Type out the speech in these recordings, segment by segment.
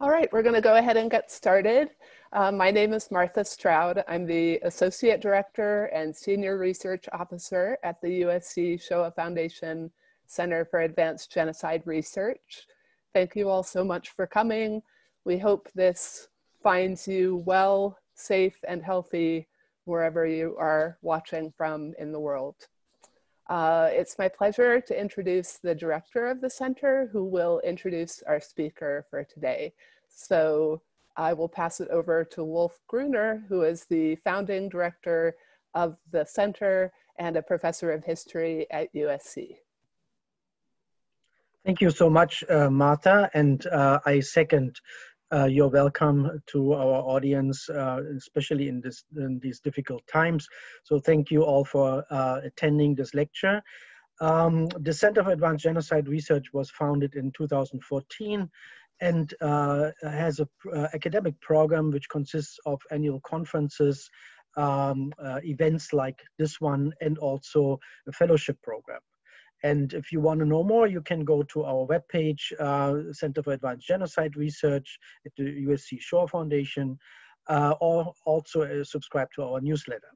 All right, we're going to go ahead and get started. Uh, my name is Martha Stroud. I'm the Associate Director and Senior Research Officer at the USC Shoah Foundation Center for Advanced Genocide Research. Thank you all so much for coming. We hope this finds you well, safe, and healthy wherever you are watching from in the world. Uh, it's my pleasure to introduce the director of the center who will introduce our speaker for today. So I will pass it over to Wolf Gruner, who is the founding director of the center and a professor of history at USC. Thank you so much, uh, Martha, and uh, I second uh, you're welcome to our audience, uh, especially in, this, in these difficult times. So thank you all for uh, attending this lecture. Um, the Center for Advanced Genocide Research was founded in 2014 and uh, has an uh, academic program which consists of annual conferences, um, uh, events like this one, and also a fellowship program. And if you want to know more, you can go to our webpage, uh, Center for Advanced Genocide Research at the USC Shoah Foundation, uh, or also uh, subscribe to our newsletter.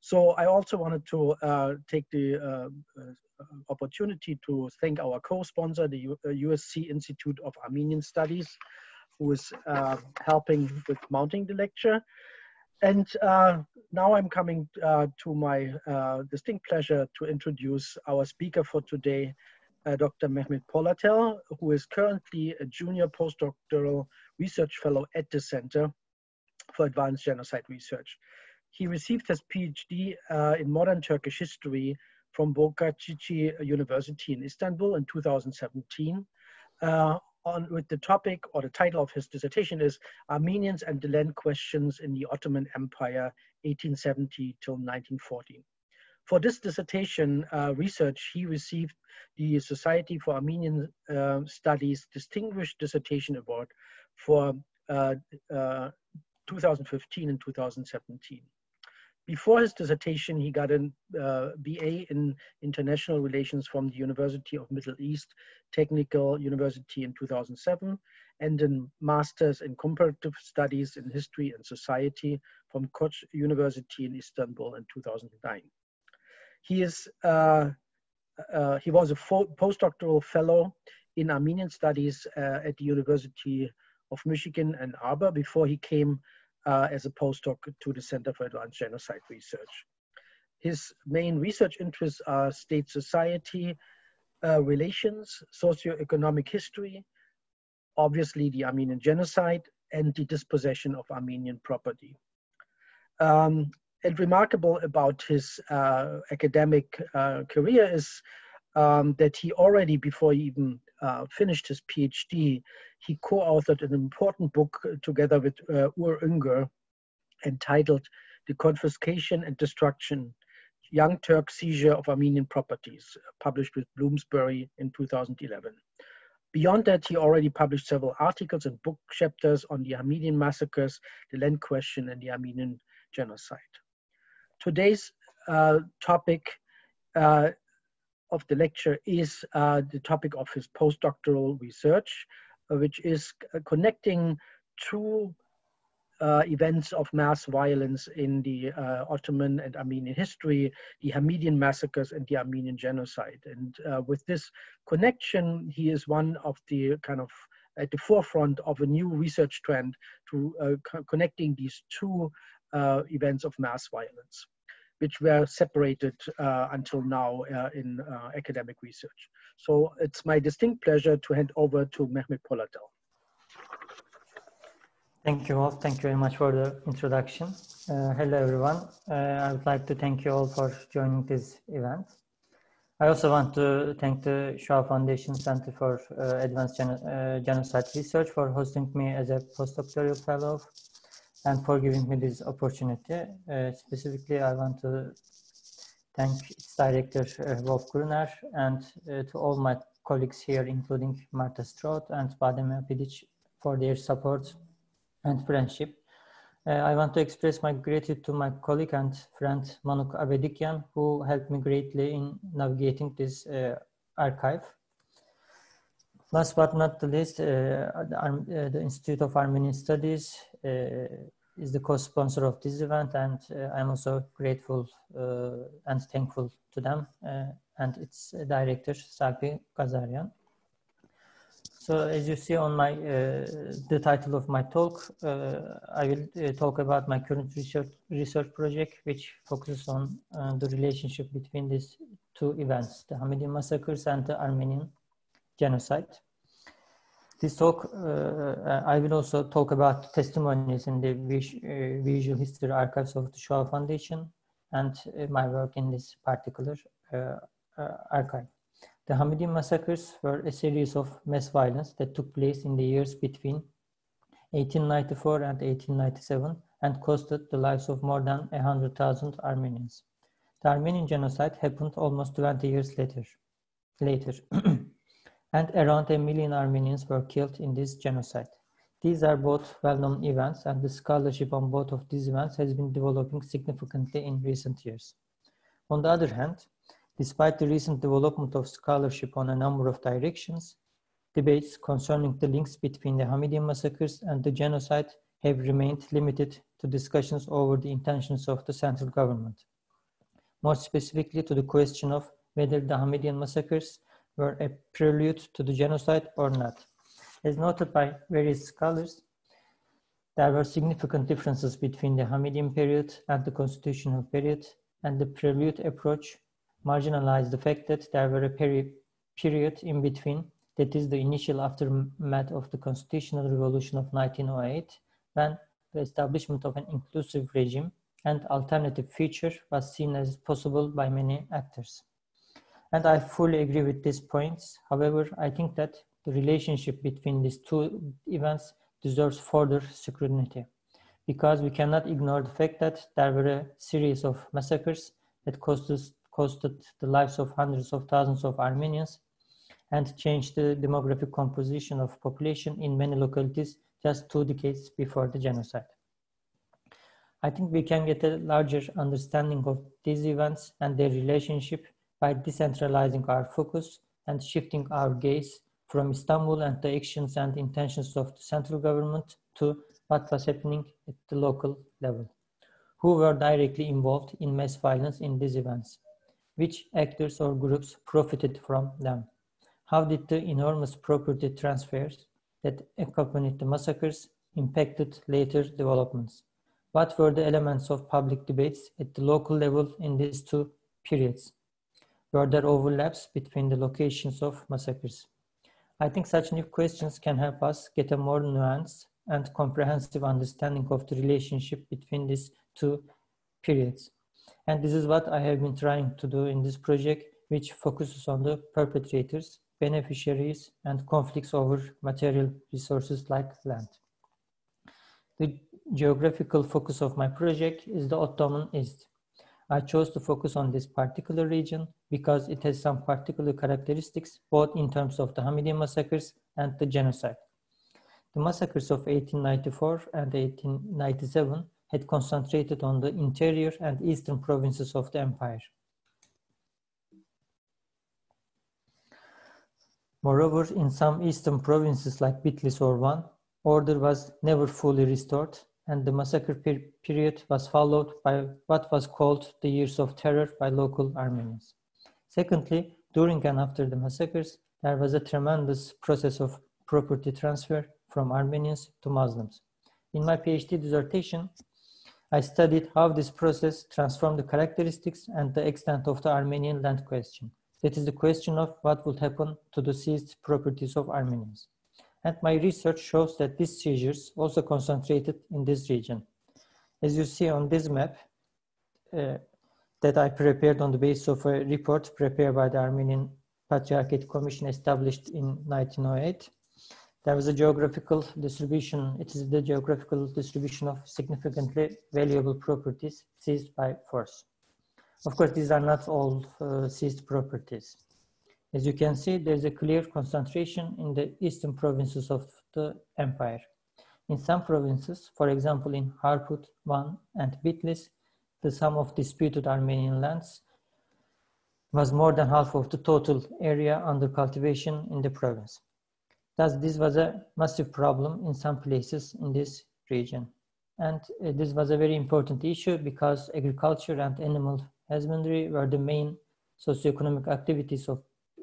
So I also wanted to uh, take the uh, uh, opportunity to thank our co-sponsor, the U USC Institute of Armenian Studies, who is helping with mounting the lecture. And uh, now I'm coming uh, to my uh, distinct pleasure to introduce our speaker for today, Dr. Mehmet Polatel, who is currently a junior postdoctoral research fellow at the Center for Advanced Genocide Research. He received his PhD uh, in modern Turkish history from Boğaziçi University in Istanbul in 2017 uh, on with the topic or the title of his dissertation is Armenians and the Land Questions in the Ottoman Empire 1870 till 1914. For this dissertation uh, research, he received the Society for Armenian uh, Studies Distinguished Dissertation Award for uh, uh 2015 and 2017. Before his dissertation, he got a uh, BA in International Relations from the University of Middle East Technical University in 2007 and a Master's in Comparative Studies in History and Society from Koç University in Istanbul in 2009. He, is, uh, uh, he was a postdoctoral fellow in Armenian Studies uh, at the University of Michigan Ann Arbor before he came uh, as a postdoc to the Center for Advanced Genocide Research. His main research interests are state society uh, relations, socioeconomic history, obviously the Armenian genocide, and the dispossession of Armenian property. Um, and remarkable about his uh, academic uh, career is um, that he already, before he even uh, finished his PhD, he co-authored an important book together with uh, Uğur Üngör entitled The Confiscation and Destruction, Young Turk Seizure of Armenian Properties, published with Bloomsbury in 2011. Beyond that, he already published several articles and book chapters on the Armenian massacres, the land question, and the Armenian genocide. Today's uh, topic uh, of the lecture is uh, the topic of his postdoctoral research, uh, which is connecting two uh, events of mass violence in the uh, Ottoman and Armenian history, the Hamidian massacres and the Armenian genocide. And uh, with this connection, he is one of the kind of at the forefront of a new research trend to uh, co connecting these two events of mass violence which were separated uh, until now uh, in uh, academic research. So it's my distinct pleasure to hand over to Mehmet Polatel. Thank you all. Thank you very much for the introduction. Uh, hello, everyone. Uh, I would like to thank you all for joining this event. I also want to thank the Shoah Foundation Center for uh, Advanced Gen Genocide Research for hosting me as a postdoctoral fellow and for giving me this opportunity. Uh, specifically, I want to thank its director, uh, Wolf Gruner, and uh, to all my colleagues here, including Martha Stroud and Badem Pidic, for their support and friendship. Uh, I want to express my gratitude to my colleague and friend Manuk Avedikian, who helped me greatly in navigating this uh, archive. Last but not the least, uh, the, uh, the, Institute of Armenian Studies uh, is the co-sponsor of this event and uh, I'm also grateful uh, and thankful to them uh, and its director, Salpi Ghazarian. So as you see on my, the title of my talk, I will talk about my current research, research project, which focuses on the relationship between these two events, the Hamidian massacres and the Armenian genocide. This talk, uh, I will also talk about testimonies in the uh, visual history archives of the Shoah Foundation and uh, my work in this particular uh, uh, archive. The Hamidian massacres were a series of mass violence that took place in the years between 1894 and 1897 and costed the lives of more than 100,000 Armenians. The Armenian genocide happened almost 20 years later. later. and around a million Armenians were killed in this genocide. These are both well-known events and the scholarship on both of these events has been developing significantly in recent years. On the other hand, despite the recent development of scholarship on a number of directions, debates concerning the links between the Hamidian massacres and the genocide have remained limited to discussions over the intentions of the central government. More specifically to the question of whether the Hamidian massacres were a prelude to the genocide or not. As noted by various scholars, there were significant differences between the Hamidian period and the constitutional period, and the prelude approach marginalized the fact that there were a peri period in between, that is the initial aftermath of the constitutional revolution of 1908, when the establishment of an inclusive regime and alternative future was seen as possible by many actors. And I fully agree with these points. However, I think that the relationship between these two events deserves further scrutiny because we cannot ignore the fact that there were a series of massacres that costed, costed the lives of hundreds of thousands of Armenians and changed the demographic composition of population in many localities just two decades before the genocide. I think we can get a larger understanding of these events and their relationship by decentralizing our focus and shifting our gaze from Istanbul and the actions and intentions of the central government to what was happening at the local level. Who were directly involved in mass violence in these events? Which actors or groups profited from them? How did the enormous property transfers that accompanied the massacres impacted later developments? What were the elements of public debates at the local level in these two periods? Were there overlaps between the locations of massacres? I think such new questions can help us get a more nuanced and comprehensive understanding of the relationship between these two periods. And this is what I have been trying to do in this project, which focuses on the perpetrators, beneficiaries, and conflicts over material resources like land. The geographical focus of my project is the Ottoman East. I chose to focus on this particular region because it has some particular characteristics, both in terms of the Hamidian massacres and the genocide. The massacres of 1894 and 1897 had concentrated on the interior and eastern provinces of the empire. Moreover, in some eastern provinces like Bitlis or Van, order was never fully restored and the massacre per period was followed by what was called the Years of Terror by local Armenians. Secondly, during and after the massacres, there was a tremendous process of property transfer from Armenians to Muslims. In my PhD dissertation, I studied how this process transformed the characteristics and the extent of the Armenian land question. That is the question of what would happen to the seized properties of Armenians. And my research shows that these seizures also concentrated in this region. As you see on this map uh, that I prepared on the basis of a report prepared by the Armenian Patriarchate Commission established in 1908, there was a geographical distribution. It is the geographical distribution of significantly valuable properties seized by force. Of course, these are not all uh, seized properties. As you can see, there's a clear concentration in the eastern provinces of the empire. In some provinces, for example in Harput, Van, and Bitlis, the sum of disputed Armenian lands was more than half of the total area under cultivation in the province. Thus, this was a massive problem in some places in this region. And uh, this was a very important issue because agriculture and animal husbandry were the main socioeconomic activities of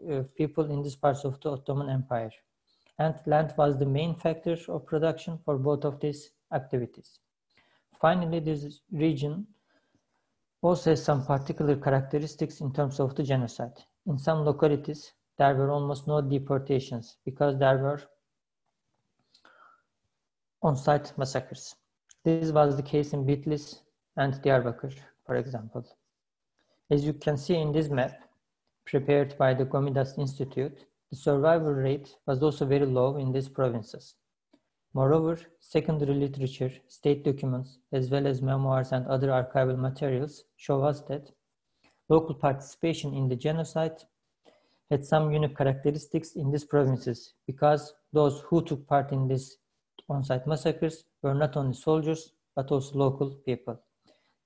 uh, people in these parts of the Ottoman Empire. And land was the main factor of production for both of these activities. Finally, this region also has some particular characteristics in terms of the genocide. In some localities, there were almost no deportations because there were on-site massacres. This was the case in Bitlis and Diyarbakir, for example. As you can see in this map, prepared by the Gomidas Institute, the survival rate was also very low in these provinces. Moreover, secondary literature, state documents, as well as memoirs and other archival materials show us that local participation in the genocide had some unique characteristics in these provinces because those who took part in these on-site massacres were not only soldiers, but also local people.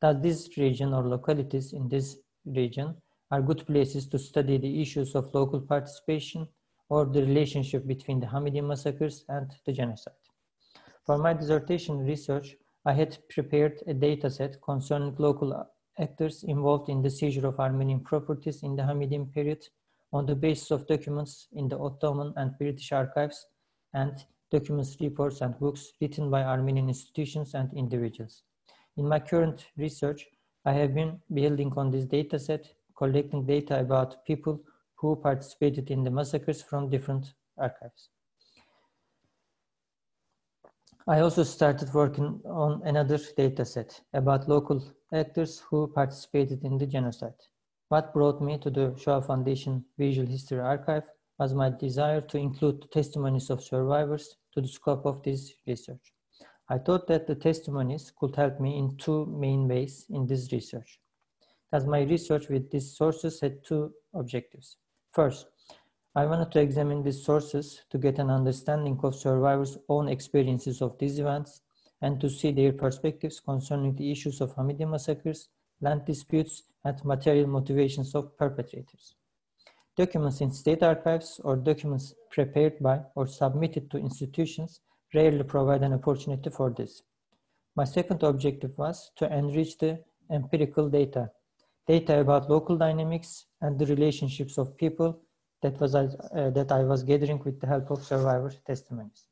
Thus, this region or localities in this region are good places to study the issues of local participation or the relationship between the Hamidi massacres and the genocide. For my dissertation research, I had prepared a data set concerning local actors involved in the seizure of Armenian properties in the Hamidian period on the basis of documents in the Ottoman and British archives and documents, reports, and books written by Armenian institutions and individuals. In my current research, I have been building on this data set, collecting data about people who participated in the massacres from different archives. I also started working on another data set about local actors who participated in the genocide. What brought me to the Shoah Foundation Visual History Archive was my desire to include the testimonies of survivors to the scope of this research. I thought that the testimonies could help me in two main ways in this research. As my research with these sources had two objectives. First, I wanted to examine these sources to get an understanding of survivors' own experiences of these events and to see their perspectives concerning the issues of Hamidi massacres, land disputes, and material motivations of perpetrators. Documents in state archives or documents prepared by or submitted to institutions rarely provide an opportunity for this. My second objective was to enrich the empirical data, data about local dynamics and the relationships of people that was uh, that I was gathering with the help of survivor testimonies.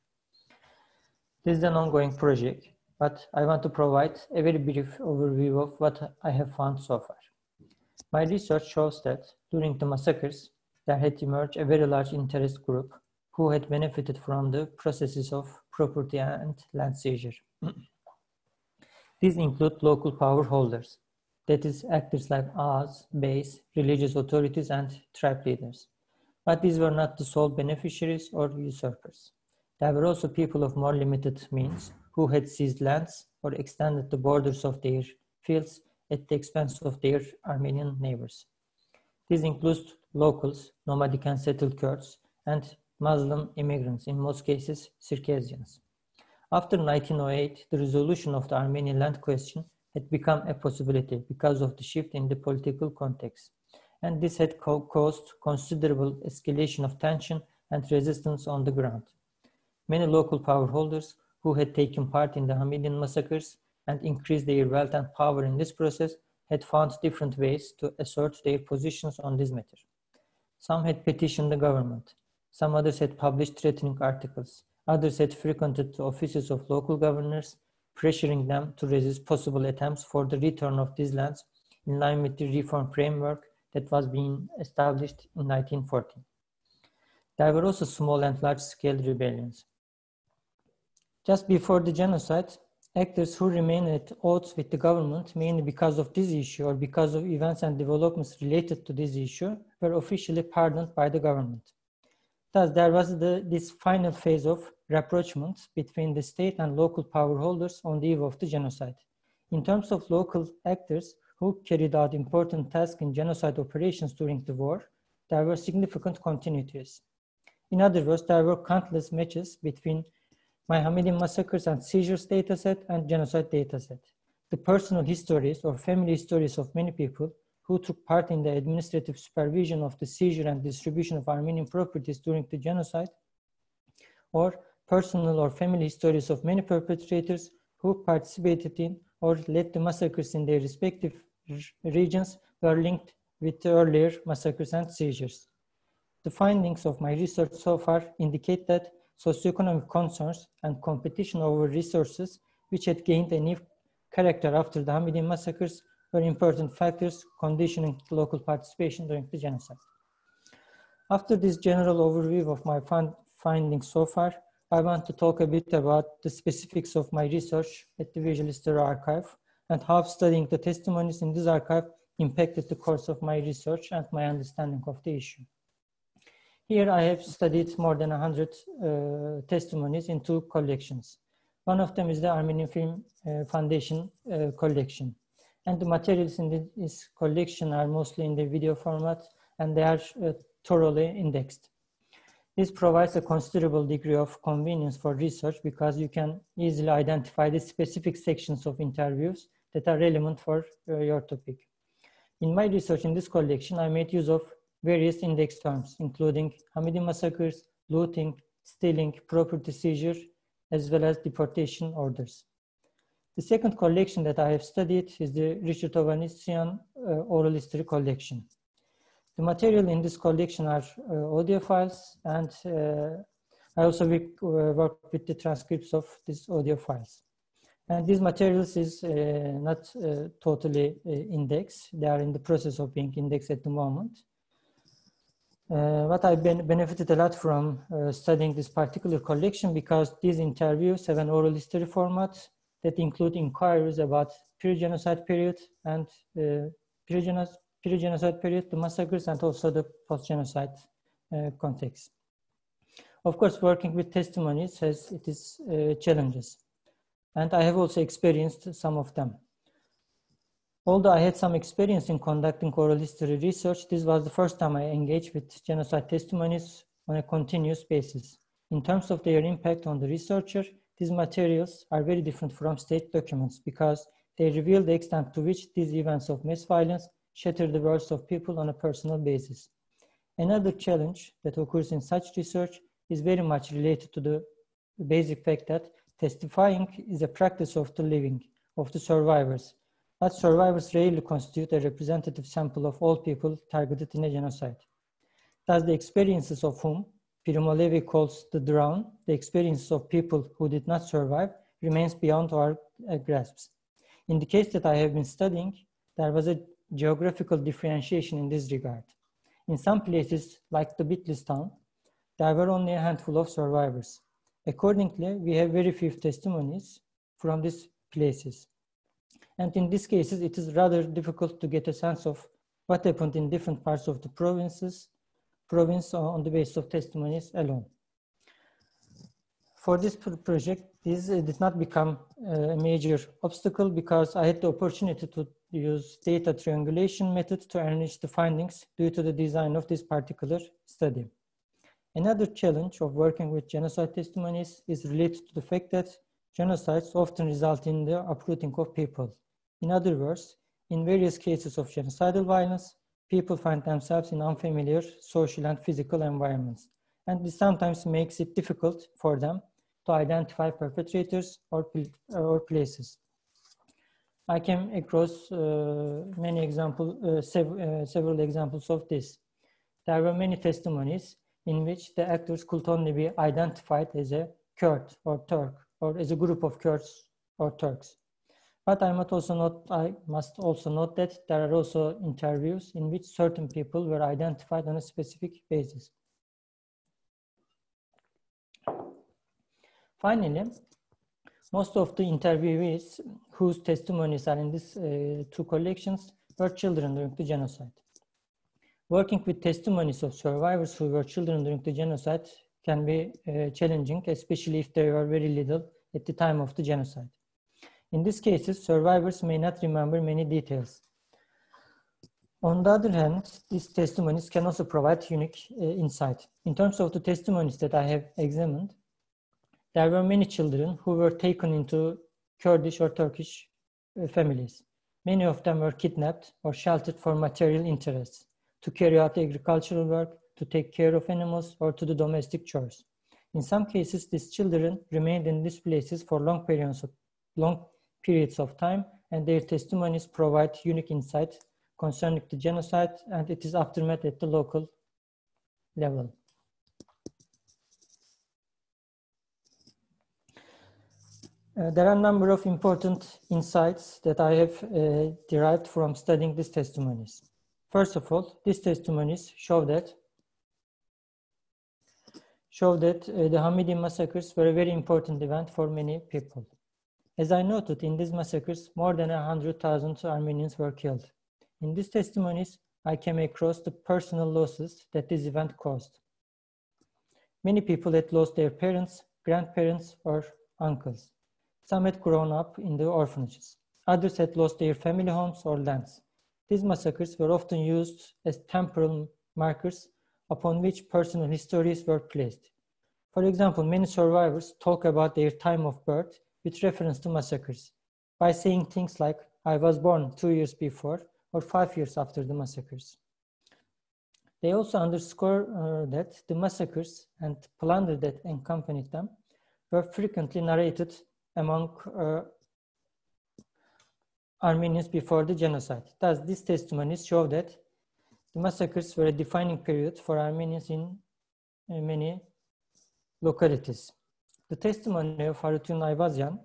This is an ongoing project, but I want to provide a very brief overview of what I have found so far. My research shows that during the massacres, there had emerged a very large interest group who had benefited from the processes of property and land seizure. These include local power holders, that is, actors like Ağas, beys, religious authorities, and tribe leaders. But these were not the sole beneficiaries or usurpers. There were also people of more limited means who had seized lands or extended the borders of their fields at the expense of their Armenian neighbors. These include locals, nomadic and settled Kurds, and Muslim immigrants, in most cases Circassians. After 1908, the resolution of the Armenian land question had become a possibility because of the shift in the political context and this had co caused considerable escalation of tension and resistance on the ground. Many local power holders who had taken part in the Hamidian massacres and increased their wealth and power in this process had found different ways to assert their positions on this matter. Some had petitioned the government. Some others had published threatening articles. Others had frequented the offices of local governors, pressuring them to resist possible attempts for the return of these lands in line with the reform framework that was being established in 1914. There were also small and large-scale rebellions. Just before the genocide, actors who remained at odds with the government, mainly because of this issue or because of events and developments related to this issue, were officially pardoned by the government. Thus, there was the, this final phase of rapprochement between the state and local power holders on the eve of the genocide. In terms of local actors, who carried out important tasks in genocide operations during the war, there were significant continuities. In other words, there were countless matches between Hamidian massacres and seizures dataset and genocide dataset. The personal histories or family histories of many people who took part in the administrative supervision of the seizure and distribution of Armenian properties during the genocide or personal or family histories of many perpetrators who participated in or led the massacres in their respective regions were linked with the earlier massacres and seizures. The findings of my research so far indicate that socioeconomic concerns and competition over resources, which had gained a new character after the Hamidian massacres, were important factors conditioning local participation during the genocide. After this general overview of my findings so far, I want to talk a bit about the specifics of my research at the Visual History Archive and how studying the testimonies in this archive impacted the course of my research and my understanding of the issue. Here I have studied more than 100 uh, testimonies in two collections. One of them is the Armenian Film uh, Foundation uh, collection. And the materials in this collection are mostly in the video format and they are uh, thoroughly indexed. This provides a considerable degree of convenience for research because you can easily identify the specific sections of interviews that are relevant for uh, your topic. In my research in this collection, I made use of various index terms, including Hamidi massacres, looting, stealing, property seizure, as well as deportation orders. The second collection that I have studied is the Richard Hovannisian uh, oral history collection. The material in this collection are uh, audio files and uh, I also work, uh, work, with the transcripts of these audio files. And these materials is uh, not uh, totally indexed. They are in the process of being indexed at the moment. Uh, but I've been benefited a lot from uh, studying this particular collection because these interviews have an oral history format that include inquiries about pre-genocide period and uh, pre-genocide period, the massacres, and also the post-genocide uh, context. Of course, working with testimonies has it is uh, challenges, and I have also experienced some of them. Although I had some experience in conducting oral history research, this was the first time I engaged with genocide testimonies on a continuous basis. In terms of their impact on the researcher, these materials are very different from state documents because they reveal the extent to which these events of mass violence shatter the worlds of people on a personal basis. Another challenge that occurs in such research is very much related to the basic fact that testifying is a practice of the living, of the survivors, but survivors rarely constitute a representative sample of all people targeted in a genocide. Thus, the experiences of whom Primo Levi calls the drowned, the experiences of people who did not survive, remains beyond our uh, grasps. In the case that I have been studying, there was a geographical differentiation in this regard. In some places, like the Bitlis town, there were only a handful of survivors. Accordingly, we have very few testimonies from these places. And in these cases, it is rather difficult to get a sense of what happened in different parts of the provinces, province on the basis of testimonies alone. For this project, this did not become uh, a major obstacle because I had the opportunity to use data triangulation method to enrich the findings due to the design of this particular study. Another challenge of working with genocide testimonies is related to the fact that genocides often result in the uprooting of people. In other words, in various cases of genocidal violence, people find themselves in unfamiliar social and physical environments. And this sometimes makes it difficult for them to identify perpetrators or, or places. I came across uh, many examples, uh, sev uh, several examples of this. There were many testimonies in which the actors could only be identified as a Kurd or Turk or as a group of Kurds or Turks. But I must also note, I must also note that there are also interviews in which certain people were identified on a specific basis. Finally, most of the interviewees whose testimonies are in these uh, two collections were children during the genocide. Working with testimonies of survivors who were children during the genocide can be uh, challenging, especially if they were very little at the time of the genocide. In these cases, survivors may not remember many details. On the other hand, these testimonies can also provide unique uh, insight. In terms of the testimonies that I have examined, there were many children who were taken into Kurdish or Turkish uh, families. Many of them were kidnapped or sheltered for material interests, to carry out agricultural work, to take care of animals, or to do domestic chores. In some cases, these children remained in these places for long periods of, long periods of time, and their testimonies provide unique insight concerning the genocide and its aftermath at the local level. Uh, there are a number of important insights that I have uh, derived from studying these testimonies. First of all, these testimonies show that show that uh, the Hamidi massacres were a very important event for many people. As I noted, in these massacres, more than 100,000 Armenians were killed. In these testimonies, I came across the personal losses that this event caused. Many people had lost their parents, grandparents, or uncles. Some had grown up in the orphanages. Others had lost their family homes or lands. These massacres were often used as temporal markers upon which personal histories were placed. For example, many survivors talk about their time of birth with reference to massacres by saying things like, I was born two years before or five years after the massacres. They also underscore uh, that the massacres and plunder that accompanied them were frequently narrated among uh, Armenians before the genocide. Thus, these testimonies show that the massacres were a defining period for Armenians in uh, many localities. The testimony of Harutun Ayvazyan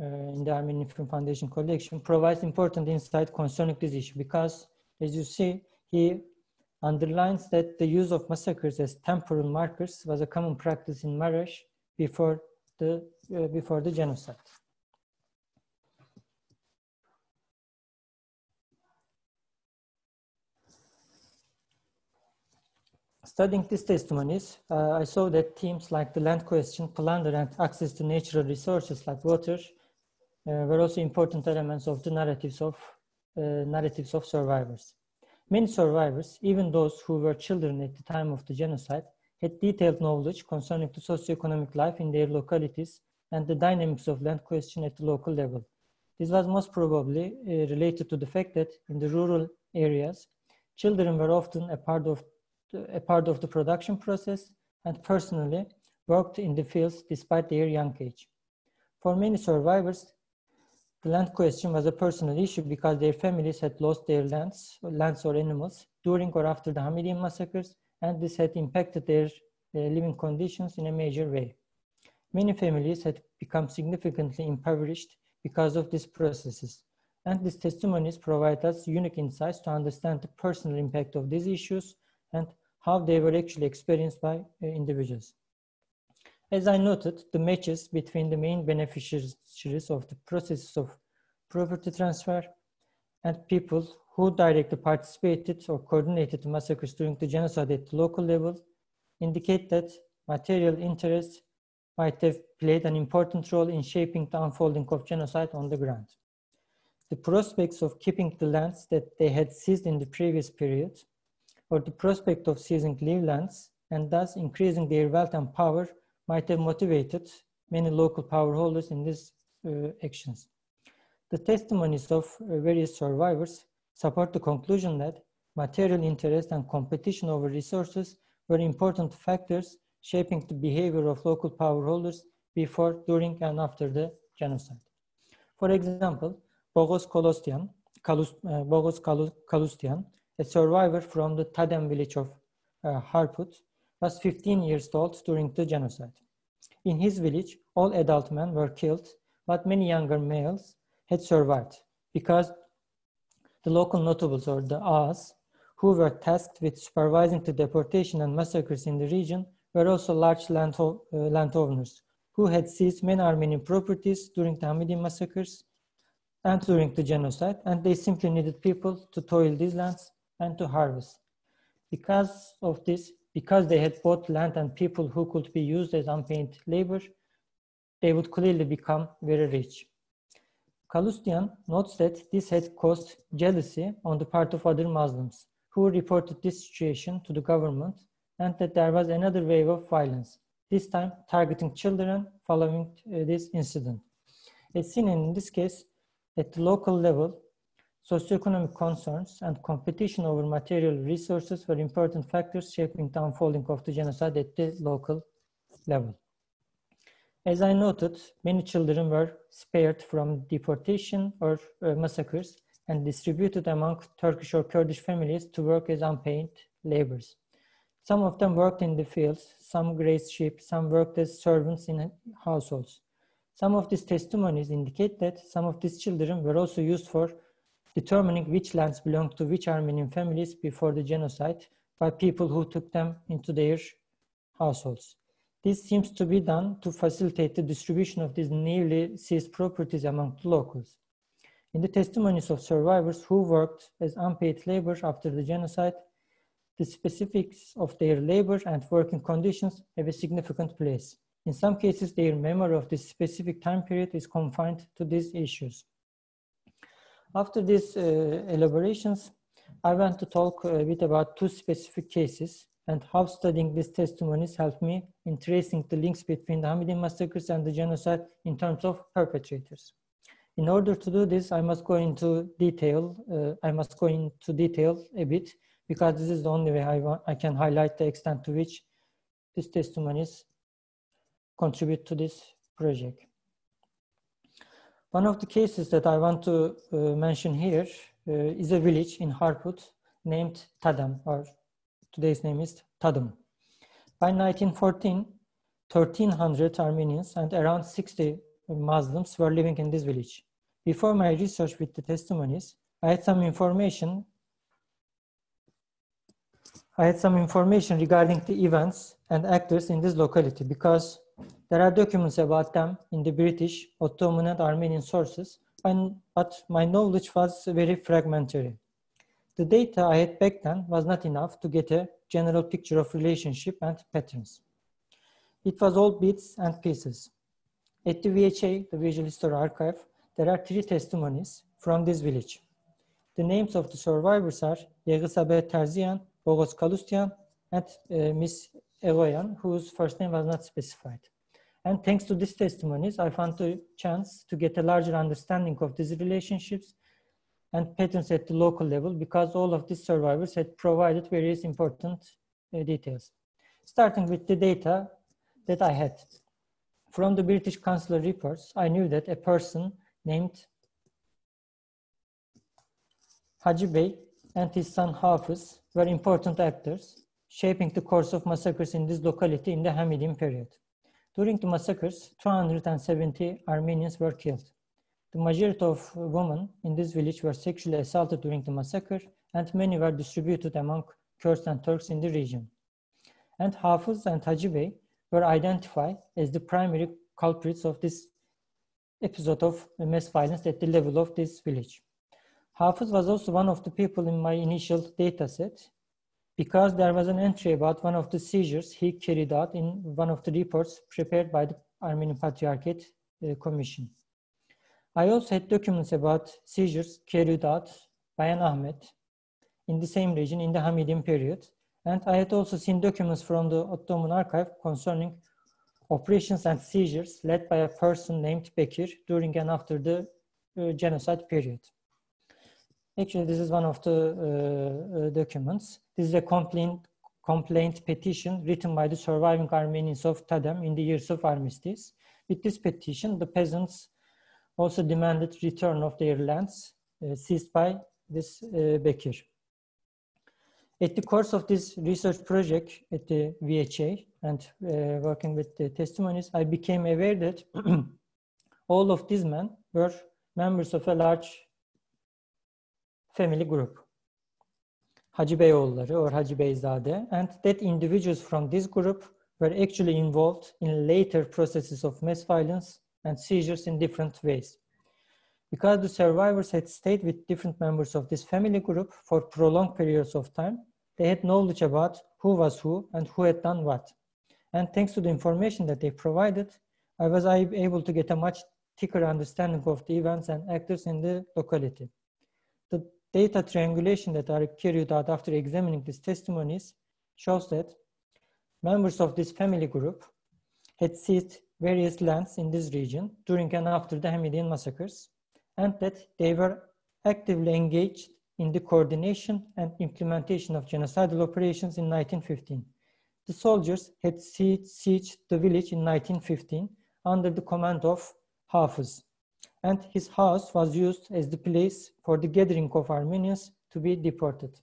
uh, in the Armenian Film Foundation collection provides important insight concerning this issue because, as you see, he underlines that the use of massacres as temporal markers was a common practice in Marash before the, uh, before the genocide. Studying these testimonies, uh, I saw that themes like the land question, plunder, and access to natural resources like water uh, were also important elements of the narratives of, uh, narratives of survivors. Many survivors, even those who were children at the time of the genocide, had detailed knowledge concerning the socioeconomic life in their localities and the dynamics of land question at the local level. This was most probably uh, related to the fact that in the rural areas, children were often a part of a part of the production process and personally worked in the fields despite their young age. For many survivors, the land question was a personal issue because their families had lost their lands, lands or animals during or after the Hamidian massacres, and this had impacted their uh, living conditions in a major way. Many families had become significantly impoverished because of these processes, and these testimonies provide us unique insights to understand the personal impact of these issues and how they were actually experienced by uh, individuals. As I noted, the matches between the main beneficiaries of the processes of property transfer and people who directly participated or coordinated the massacres during the genocide at the local level indicate that material interests might have played an important role in shaping the unfolding of genocide on the ground. The prospects of keeping the lands that they had seized in the previous period or the prospect of seizing live and thus increasing their wealth and power might have motivated many local power holders in these uh, actions. The testimonies of uh, various survivors support the conclusion that material interest and competition over resources were important factors shaping the behavior of local power holders before, during, and after the genocide. For example, Bogos Kolostian, Kalus, uh, Bogos Kalustian a survivor from the Tadem village of uh, Harput, was 15 years old during the genocide. In his village, all adult men were killed, but many younger males had survived because the local notables or the Ağas, who were tasked with supervising the deportation and massacres in the region, were also large land uh, landowners who had seized many Armenian properties during the Hamidi massacres and during the genocide, and they simply needed people to toil these lands and to harvest. Because of this, because they had both land and people who could be used as unpaid labor, they would clearly become very rich. Kalustian notes that this had caused jealousy on the part of other Muslims who reported this situation to the government and that there was another wave of violence, this time targeting children following uh, this incident. As seen in this case, at the local level, Socioeconomic concerns and competition over material resources were important factors shaping the unfolding of the genocide at the local level. As I noted, many children were spared from deportation or uh, massacres and distributed among Turkish or Kurdish families to work as unpaid laborers. Some of them worked in the fields, some grazed sheep, some worked as servants in households. Some of these testimonies indicate that some of these children were also used for determining which lands belonged to which Armenian families before the genocide by people who took them into their households. This seems to be done to facilitate the distribution of these newly seized properties among the locals. In the testimonies of survivors who worked as unpaid labor after the genocide, the specifics of their labor and working conditions have a significant place. In some cases, their memory of this specific time period is confined to these issues. After these uh, elaborations, I want to talk a bit about two specific cases and how studying these testimonies helped me in tracing the links between the Hamidian massacres and the genocide in terms of perpetrators. In order to do this, I must go into detail. Uh, I must go into detail a bit because this is the only way I, want, I can highlight the extent to which these testimonies contribute to this project. One of the cases that I want to uh, mention here uh, is a village in Harput named Tadam, or today's name is Tadam. By 1914, 1,300 Armenians and around 60 Muslims were living in this village. Before my research with the testimonies, I had some information I had some information regarding the events and actors in this locality because there are documents about them in the British, Ottoman, and Armenian sources, and, but my knowledge was very fragmentary. The data I had back then was not enough to get a general picture of relationship and patterns. It was all bits and pieces. At the VHA, the Visual History Archive, there are three testimonies from this village. The names of the survivors are Yegisabe Terzian, Bogos Kalustian, and uh, Miss Egoyan, whose first name was not specified. And thanks to these testimonies, I found a chance to get a larger understanding of these relationships and patterns at the local level because all of these survivors had provided various important uh, details. Starting with the data that I had. From the British consular reports, I knew that a person named Haji Bey and his son Hafiz were important actors, shaping the course of massacres in this locality in the Hamidian period. During the massacres, 270 Armenians were killed. The majority of women in this village were sexually assaulted during the massacre, and many were distributed among Kurds and Turks in the region. And Hafiz and Haji Bey were identified as the primary culprits of this episode of mass violence at the level of this village. Hafiz was also one of the people in my initial data set because there was an entry about one of the seizures he carried out in one of the reports prepared by the Armenian Patriarchate uh, Commission. I also had documents about seizures carried out by an Ahmed in the same region in the Hamidian period. And I had also seen documents from the Ottoman archive concerning operations and seizures led by a person named Bekir during and after the uh, genocide period. Actually, this is one of the uh, uh, documents. This is a complaint, complaint petition written by the surviving Armenians of Tadem in the years of armistice. With this petition, the peasants also demanded return of their lands uh, seized by this uh, Bekir. At the course of this research project at the VHA and uh, working with the testimonies, I became aware that all of these men were members of a large family group, Haji Beyoğulları or Haji Beyzade, and that individuals from this group were actually involved in later processes of mass violence and seizures in different ways. Because the survivors had stayed with different members of this family group for prolonged periods of time, they had knowledge about who was who and who had done what. And thanks to the information that they provided, I was able to get a much thicker understanding of the events and actors in the locality. Data triangulation that are carried out after examining these testimonies shows that members of this family group had seized various lands in this region during and after the Hamidian massacres, and that they were actively engaged in the coordination and implementation of genocidal operations in 1915. The soldiers had sieged the village in 1915 under the command of Hafiz. And his house was used as the place for the gathering of Armenians to be deported.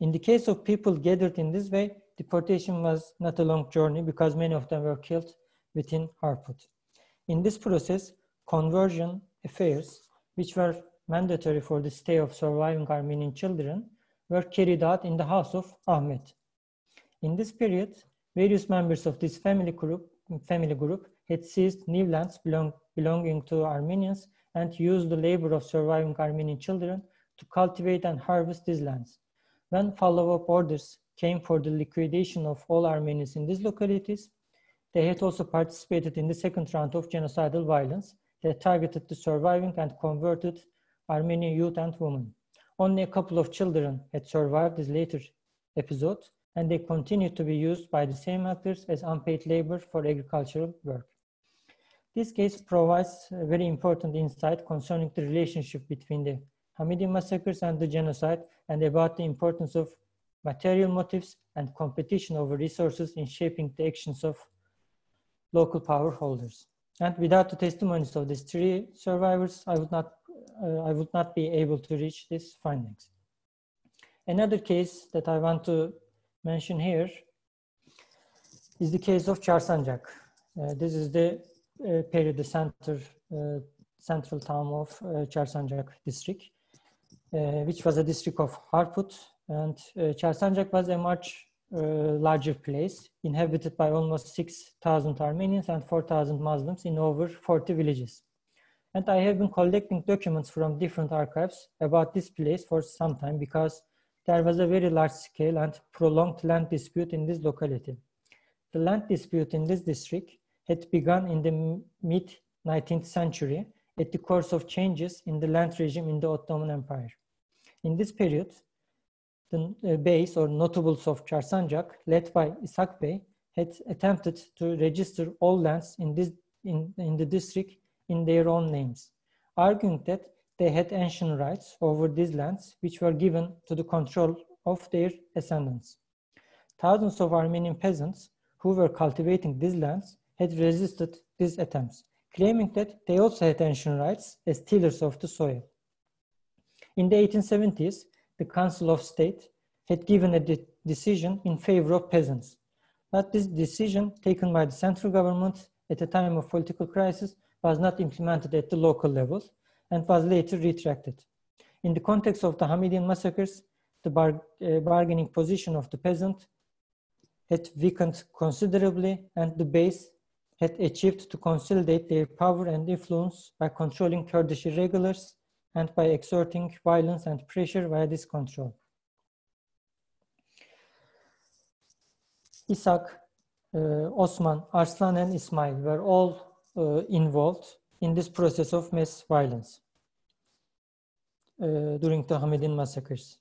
In the case of people gathered in this way, deportation was not a long journey because many of them were killed within Harput. In this process, conversion affairs, which were mandatory for the stay of surviving Armenian children, were carried out in the house of Ahmet. In this period, various members of this family group, family group had seized new lands belong, belonging to Armenians and used the labor of surviving Armenian children to cultivate and harvest these lands. When follow-up orders came for the liquidation of all Armenians in these localities, they had also participated in the second round of genocidal violence that targeted the surviving and converted Armenian youth and women. Only a couple of children had survived this later episode, and they continued to be used by the same actors as unpaid labor for agricultural work. This case provides a very important insight concerning the relationship between the Hamidian massacres and the genocide and about the importance of material motives and competition over resources in shaping the actions of local power holders. And without the testimonies of these three survivors, I would not, uh, I would not be able to reach these findings. Another case that I want to mention here is the case of Charsanjak. Uh, this is the uh, the center, uh, central town of uh, Charsanjak district, uh, which was a district of Harput. And uh, Charsanjak was a much uh, larger place inhabited by almost 6,000 Armenians and 4,000 Muslims in over 40 villages. And I have been collecting documents from different archives about this place for some time because there was a very large scale and prolonged land dispute in this locality. The land dispute in this district had begun in the mid 19th century at the course of changes in the land regime in the Ottoman Empire. In this period, the uh, beys or notables of Charsanjak, led by Isak Bey, had attempted to register all lands in, this, in, in the district in their own names, arguing that they had ancient rights over these lands which were given to the control of their ascendants. Thousands of Armenian peasants who were cultivating these lands had resisted these attempts, claiming that they also had ancient rights as tillers of the soil. In the 1870s, the Council of State had given a de decision in favor of peasants. But this decision taken by the central government at a time of political crisis was not implemented at the local level and was later retracted. In the context of the Hamidian massacres, the bar uh, bargaining position of the peasant had weakened considerably and the beys had achieved to consolidate their power and influence by controlling Kurdish irregulars and by exerting violence and pressure via this control. Isak, uh, Osman, Arslan, and Ismail were all uh, involved in this process of mass violence uh, during the Hamidian massacres.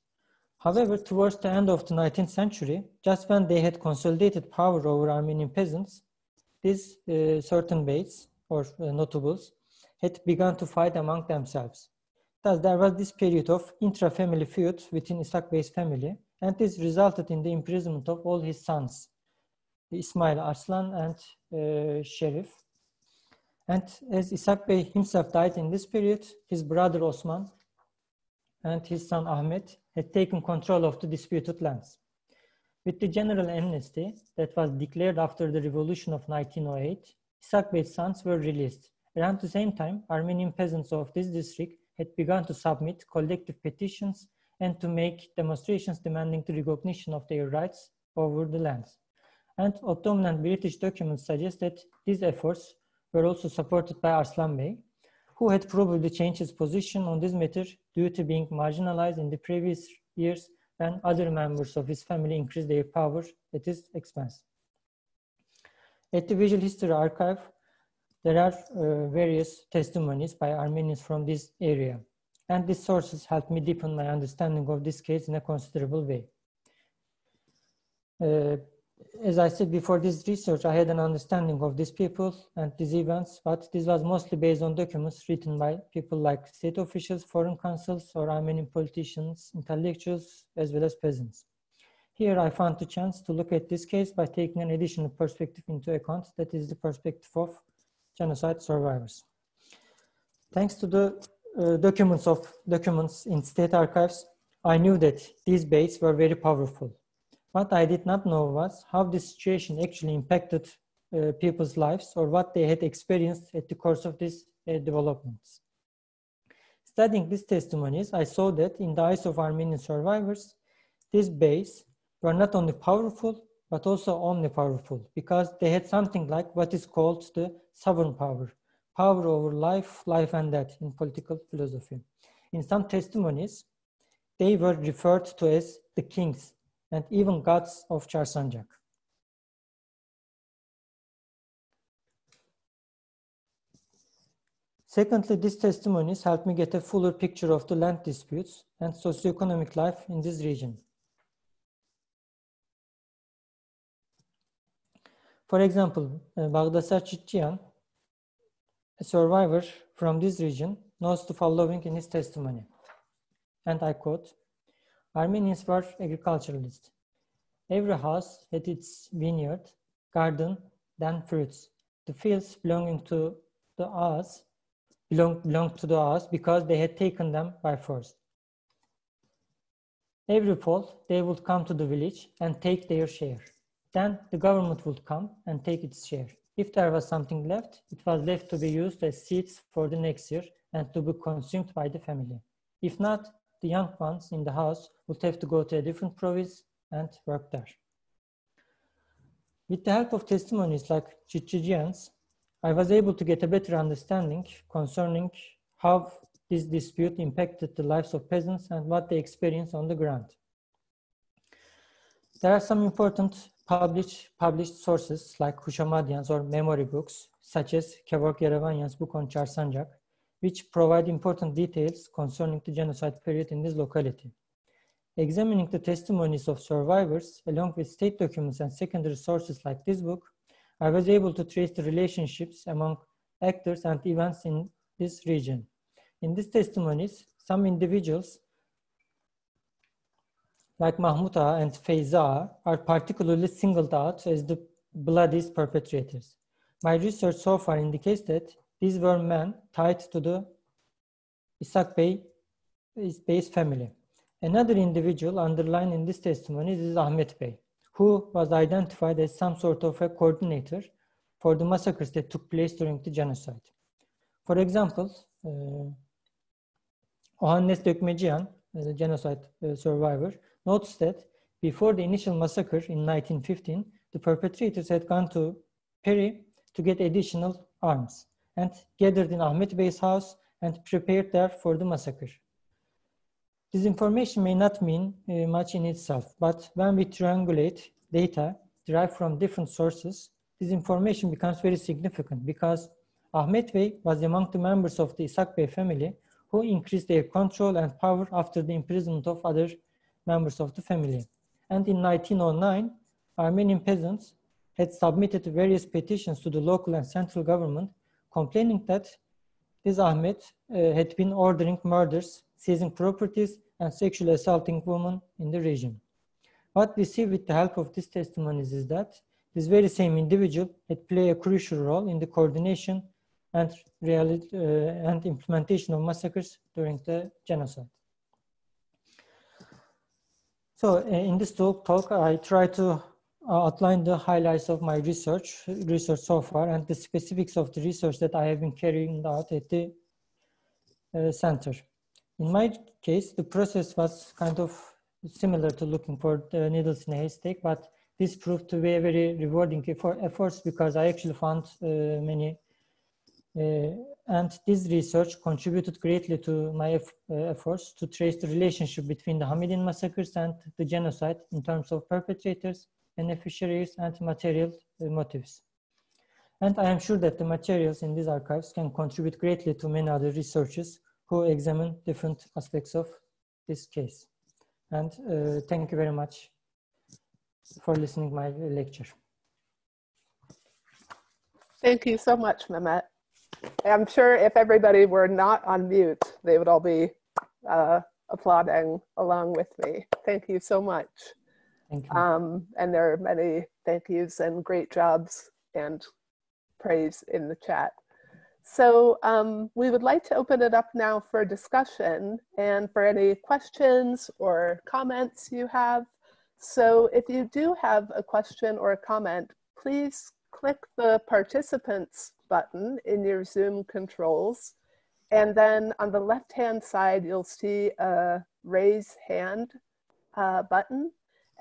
However, towards the end of the 19th century, just when they had consolidated power over Armenian peasants, these uh, certain beys or uh, notables had begun to fight among themselves. Thus, there was this period of intra-family feud within Isaac Bey's family, and this resulted in the imprisonment of all his sons, Ismail Arslan and uh, Sherif. And as Isaac Bey himself died in this period, his brother Osman and his son Ahmet had taken control of the disputed lands. With the general amnesty that was declared after the revolution of 1908, Isaac Bey's sons were released. Around the same time, Armenian peasants of this district had begun to submit collective petitions and to make demonstrations demanding the recognition of their rights over the lands. And Ottoman and British documents suggest that these efforts were also supported by Arslan Bey, who had probably changed his position on this matter due to being marginalized in the previous years when other members of his family increased their power at his expense. At the Visual History Archive, there are uh, various testimonies by Armenians from this area, and these sources helped me deepen my understanding of this case in a considerable way. Uh, as I said before this research, I had an understanding of these people and these events, but this was mostly based on documents written by people like state officials, foreign consuls, or Armenian politicians, intellectuals, as well as peasants. Here I found the chance to look at this case by taking an additional perspective into account, that is the perspective of genocide survivors. Thanks to the uh, documents of documents in state archives, I knew that these beys were very powerful. What I did not know was how this situation actually impacted uh, people's lives or what they had experienced at the course of these uh, developments. Studying these testimonies, I saw that in the eyes of Armenian survivors, these beys were not only powerful, but also only powerful because they had something like what is called the sovereign power, power over life, life and death in political philosophy. In some testimonies, they were referred to as the kings and even gods of Charsanjak. Secondly, these testimonies helped me get a fuller picture of the land disputes and socioeconomic life in this region. For example, uh, Baghdasar Chitchian, a survivor from this region, knows the following in his testimony. And I quote, Armenians were agriculturalists. Every house had its vineyard, garden, then fruits. The fields belonging to the us belonged, to the us because they had taken them by force. Every fall, they would come to the village and take their share. Then the government would come and take its share. If there was something left, it was left to be used as seeds for the next year and to be consumed by the family. If not, the young ones in the house would have to go to a different province and work there. With the help of testimonies like Chichijian's, I was able to get a better understanding concerning how this dispute impacted the lives of peasants and what they experienced on the ground. There are some important published, published sources like Houshamadyan's or memory books, such as Kevork Yerevanyan's book on Charsanjak, which provide important details concerning the genocide period in this locality. Examining the testimonies of survivors along with state documents and secondary sources like this book, I was able to trace the relationships among actors and events in this region. In these testimonies, some individuals like Mahmuta and Feiza are particularly singled out as the bloodiest perpetrators. My research so far indicates that these were men tied to the Isak Bey, Bey's family. Another individual underlined in this testimony is Ahmet Bey, who was identified as some sort of a coordinator for the massacres that took place during the genocide. For example, uh, Ohannes Dökmeciyan, the genocide uh, survivor, notes that before the initial massacre in 1915, the perpetrators had gone to Peri to get additional arms and gathered in Ahmet Bey's house and prepared there for the massacre. This information may not mean uh, much in itself, but when we triangulate data derived from different sources, this information becomes very significant because Ahmet Bey was among the members of the Isak Bey family who increased their control and power after the imprisonment of other members of the family. And in 1909, Armenian peasants had submitted various petitions to the local and central government complaining that this Ahmed uh, had been ordering murders, seizing properties, and sexually assaulting women in the region. What we see with the help of these testimonies is that this very same individual had played a crucial role in the coordination and, reality, uh, and implementation of massacres during the genocide. So uh, in this talk, I try to outline the highlights of my research, research so far, and the specifics of the research that I have been carrying out at the uh, center. In my case, the process was kind of similar to looking for needles in a haystack, but this proved to be a very rewarding effort because I actually found uh, many uh, and this research contributed greatly to my uh, efforts to trace the relationship between the Hamidian massacres and the genocide in terms of perpetrators, beneficiaries, and material uh, motives. And I am sure that the materials in these archives can contribute greatly to many other researchers who examine different aspects of this case. And uh, thank you very much for listening my lecture. Thank you so much, Mehmet. I'm sure if everybody were not on mute, they would all be uh, applauding along with me. Thank you so much. Thank you. Um, and there are many thank yous and great jobs and praise in the chat. So um, we would like to open it up now for discussion and for any questions or comments you have. So if you do have a question or a comment, please click the participants button in your Zoom controls. And then on the left-hand side, you'll see a raise hand uh, button.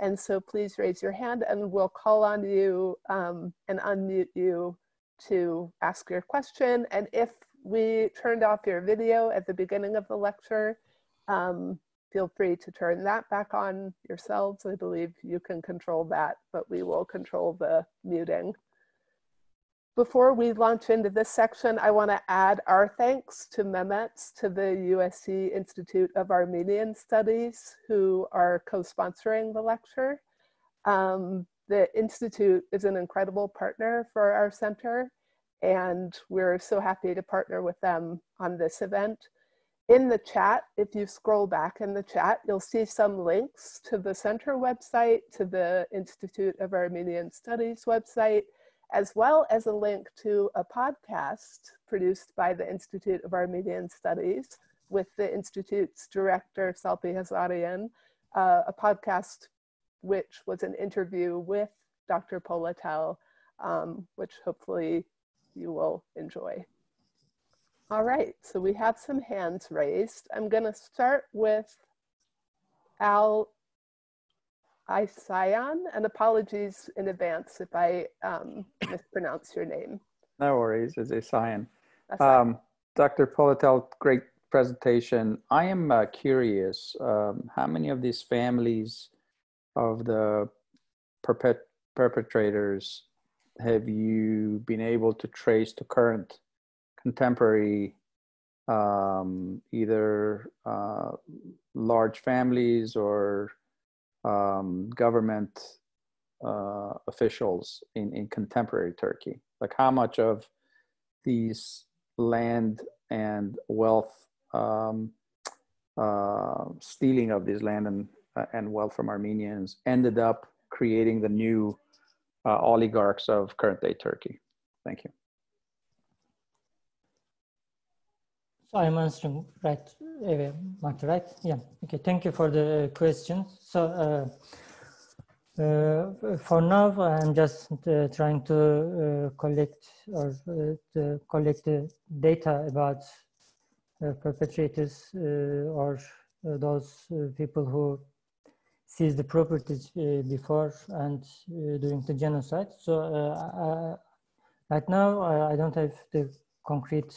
And so please raise your hand and we'll call on you um, and unmute you to ask your question. And if we turned off your video at the beginning of the lecture, um, feel free to turn that back on yourselves. I believe you can control that, but we will control the muting. Before we launch into this section, I want to add our thanks to Mehmet, to the USC Institute of Armenian Studies, who are co-sponsoring the lecture. Um, the Institute is an incredible partner for our center, and we're so happy to partner with them on this event. In the chat, if you scroll back in the chat, you'll see some links to the center website, to the Institute of Armenian Studies website, as well as a link to a podcast produced by the Institute of Armenian Studies with the Institute's director, Salpi Ghazarian, uh, a podcast which was an interview with Dr. Polatel, um, which hopefully you will enjoy. All right, so we have some hands raised. I'm gonna start with Al Isayan, and apologies in advance if I um, mispronounce your name. No worries, it's Isayan. Um, Dr. Polatel, great presentation. I am uh, curious, um, how many of these families of the perpet perpetrators have you been able to trace to current contemporary um, either uh, large families or um, government uh, officials in, in contemporary Turkey? Like how much of these land and wealth um, uh, stealing of this land and, uh, and wealth from Armenians ended up creating the new uh, oligarchs of current day Turkey? Thank you. So I'm answering right away, Marta, right? Yeah. Okay. Thank you for the question. So uh, uh, for now, I'm just uh, trying to uh, collect or uh, to collect the data about uh, perpetrators or those people who seized the properties before and during the genocide. So right now, I don't have the concrete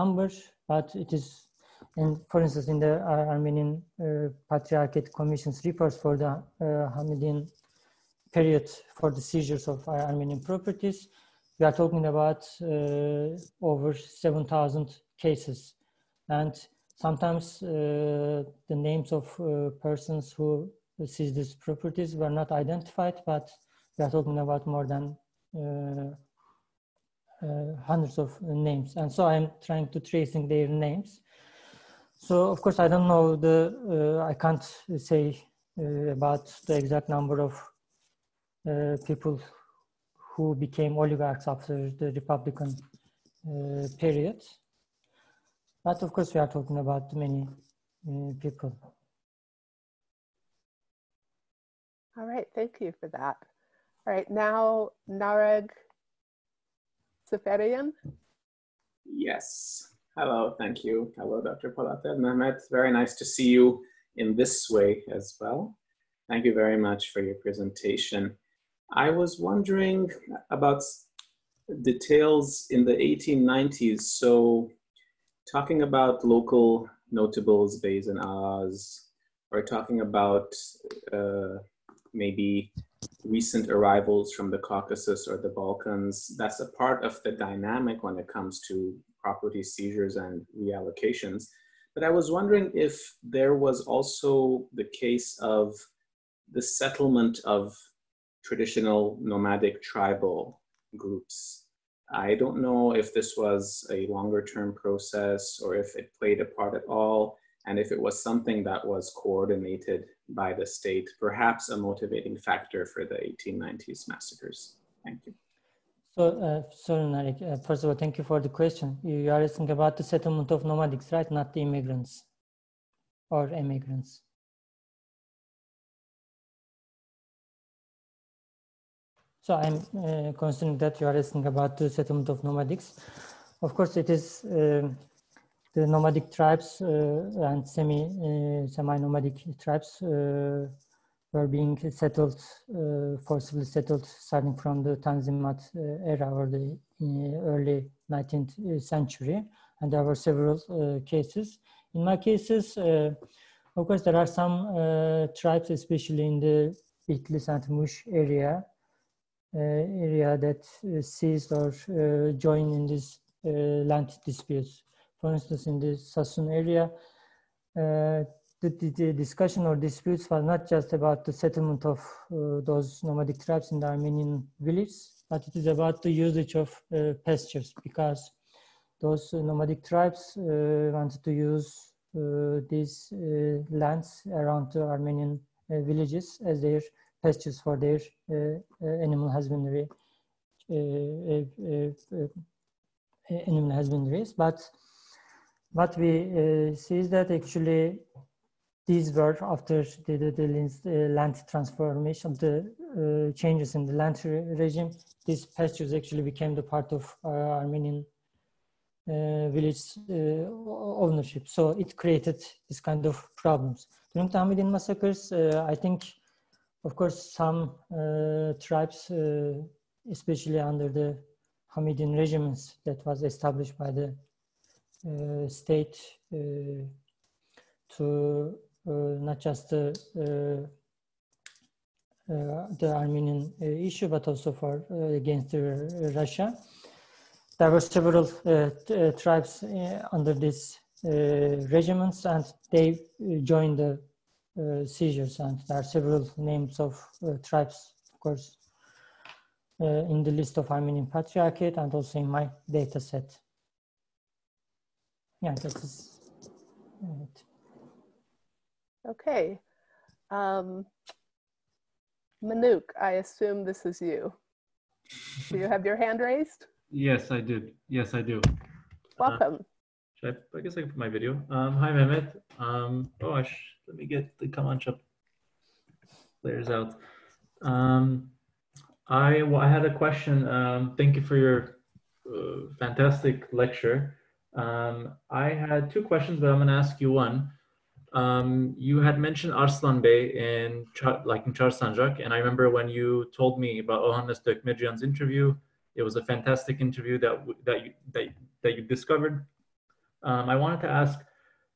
numbers, but it is, and for instance, in the uh, Armenian uh, Patriarchate Commission's reports for the uh, Hamidian period for the seizures of Armenian properties, we are talking about over 7,000 cases. And sometimes uh, the names of uh, persons who seized these properties were not identified, but we are talking about more than uh, uh, hundreds of names. And so I'm trying to tracing their names. So of course, I don't know the, uh, I can't say uh, about the exact number of people who became oligarchs after the Republican period. But of course, we are talking about many people. All right, thank you for that. All right, now Nareg Safarian? Yes. Hello, thank you. Hello, Dr. Polatel Mehmet. Very nice to see you in this way as well. Thank you very much for your presentation. I was wondering about details in the 1890s. So talking about local notables, Beys and Oz, or talking about uh, maybe recent arrivals from the Caucasus or the Balkans, that's a part of the dynamic when it comes to property seizures and reallocations. But I was wondering if there was also the case of the settlement of traditional nomadic tribal groups. I don't know if this was a longer term process or if it played a part at all, and if it was something that was coordinated by the state, perhaps a motivating factor for the 1890s massacres? Thank you. So, uh, sorry, Narek. Uh, first of all, thank you for the question. You are asking about the settlement of nomadics, right? Not the immigrants or immigrants. So I'm uh, considering that you are asking about the settlement of nomadics. Of course, it is um, the nomadic tribes uh, and semi uh, semi-nomadic tribes uh, were being settled, forcibly settled, starting from the Tanzimat era or the early 19th century. And there were several cases. In my cases, of course, there are some tribes, especially in the Bitlis and Mush area, uh, area that uh, seized or uh, joined in this land disputes. For instance, in the Sassoon area, uh, the, the, the, discussion or disputes was not just about the settlement of uh, those nomadic tribes in the Armenian village, but it is about the usage of uh, pastures because those nomadic tribes wanted to use these lands around the Armenian villages as their pastures for their uh, uh, animal husbandry uh, animal husbandries. But what we see is that actually these were after the, the, the land transformation, the uh, changes in the land re regime, these pastures actually became the part of uh, Armenian uh, village ownership. So it created this kind of problems. During the Hamidian massacres, I think of course, some uh, tribes, uh, especially under the Hamidian regimes that was established by the uh, Uh, state uh, to uh, not just the, the Armenian issue, but also for against Russia. There were several tribes under these regiments and they joined the uh, seizures and there are several names of uh, tribes of course uh, in the list of Armenian Patriarchate and also in my data set. Yeah, that is it. Okay. Um, Manuk, I assume this is you. Do you have your hand raised? Yes, I did. Yes, I do. Welcome. Uh, should I, I guess I can put my video. Um, hi, Mehmet. Um, gosh, let me get the Kamancha players out. Um, I, well, I had a question. Um, thank you for your uh, fantastic lecture. Um, I had two questions, but I'm going to ask you one. Um, you had mentioned Arslan Bey in like in Çarsancak, and I remember when you told me about Ohannes Dökmeciyan's interview. It was a fantastic interview that that you that, that you discovered. Um, I wanted to ask,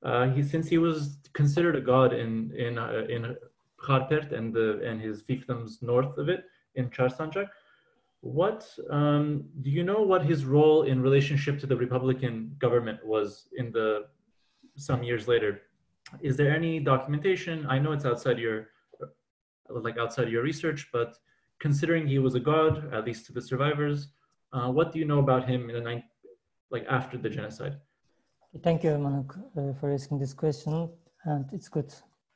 uh, he since he was considered a god in in uh, in Kharpert and the and his fiefdoms north of it in Çarsancak, what um, do you know what his role in relationship to the Republican government was in the some years later? Is there any documentation? I know it's outside your like outside your research, but considering he was a god, at least to the survivors, uh, what do you know about him in the ninth, like after the genocide? Thank you, Manuk, uh, for asking this question. And it's good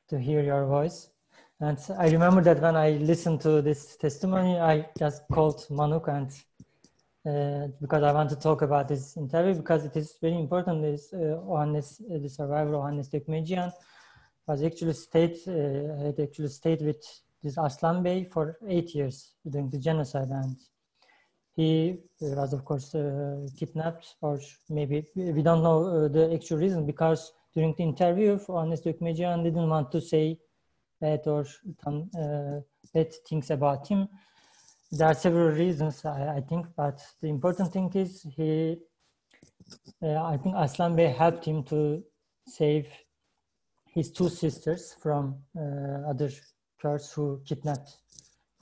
to hear your voice. And I remember that when I listened to this testimony, I just called Manuk and uh, because I want to talk about this interview because it is very important. This uh, Ohannes, uh, the survivor Ohannes Dökmeciyan was actually stayed uh, had actually stayed with this Aslan Bey for eight years during the genocide, and he was of course uh, kidnapped or maybe we don't know uh, the actual reason because during the interview Ohannes Dökmeciyan didn't want to say bad or uh, bad things about him. There are several reasons I, I think, but the important thing is he, uh, I think Aslan Bey helped him to save his two sisters from uh, other Kurds who kidnapped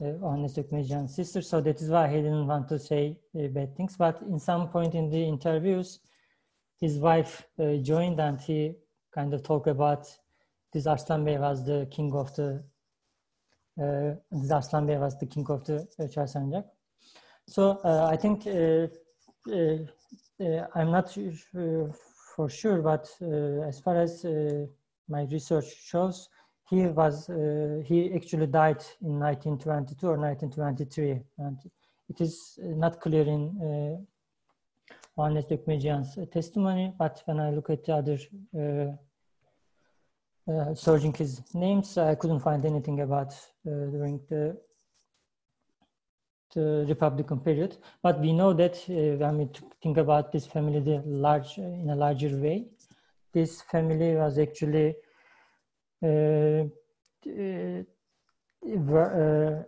Ohannes Dökmeciyan's sister. So that is why he didn't want to say uh, bad things. But in some point in the interviews, his wife uh, joined and he kind of talked about this Arslan Bey was the king of the uh, this Arslan Bey was the king of the uh. So uh, I think I'm not for sure, but as far as my research shows, he was he actually died in 1922 or 1923 and it is not clear in uh, Ahmet Dökmeciyan's testimony but when I look at the other uh, searching his names I couldn't find anything about uh, during the the Republican period but we know that uh, when we think about this family the large in a larger way this family was actually uh, uh, uh,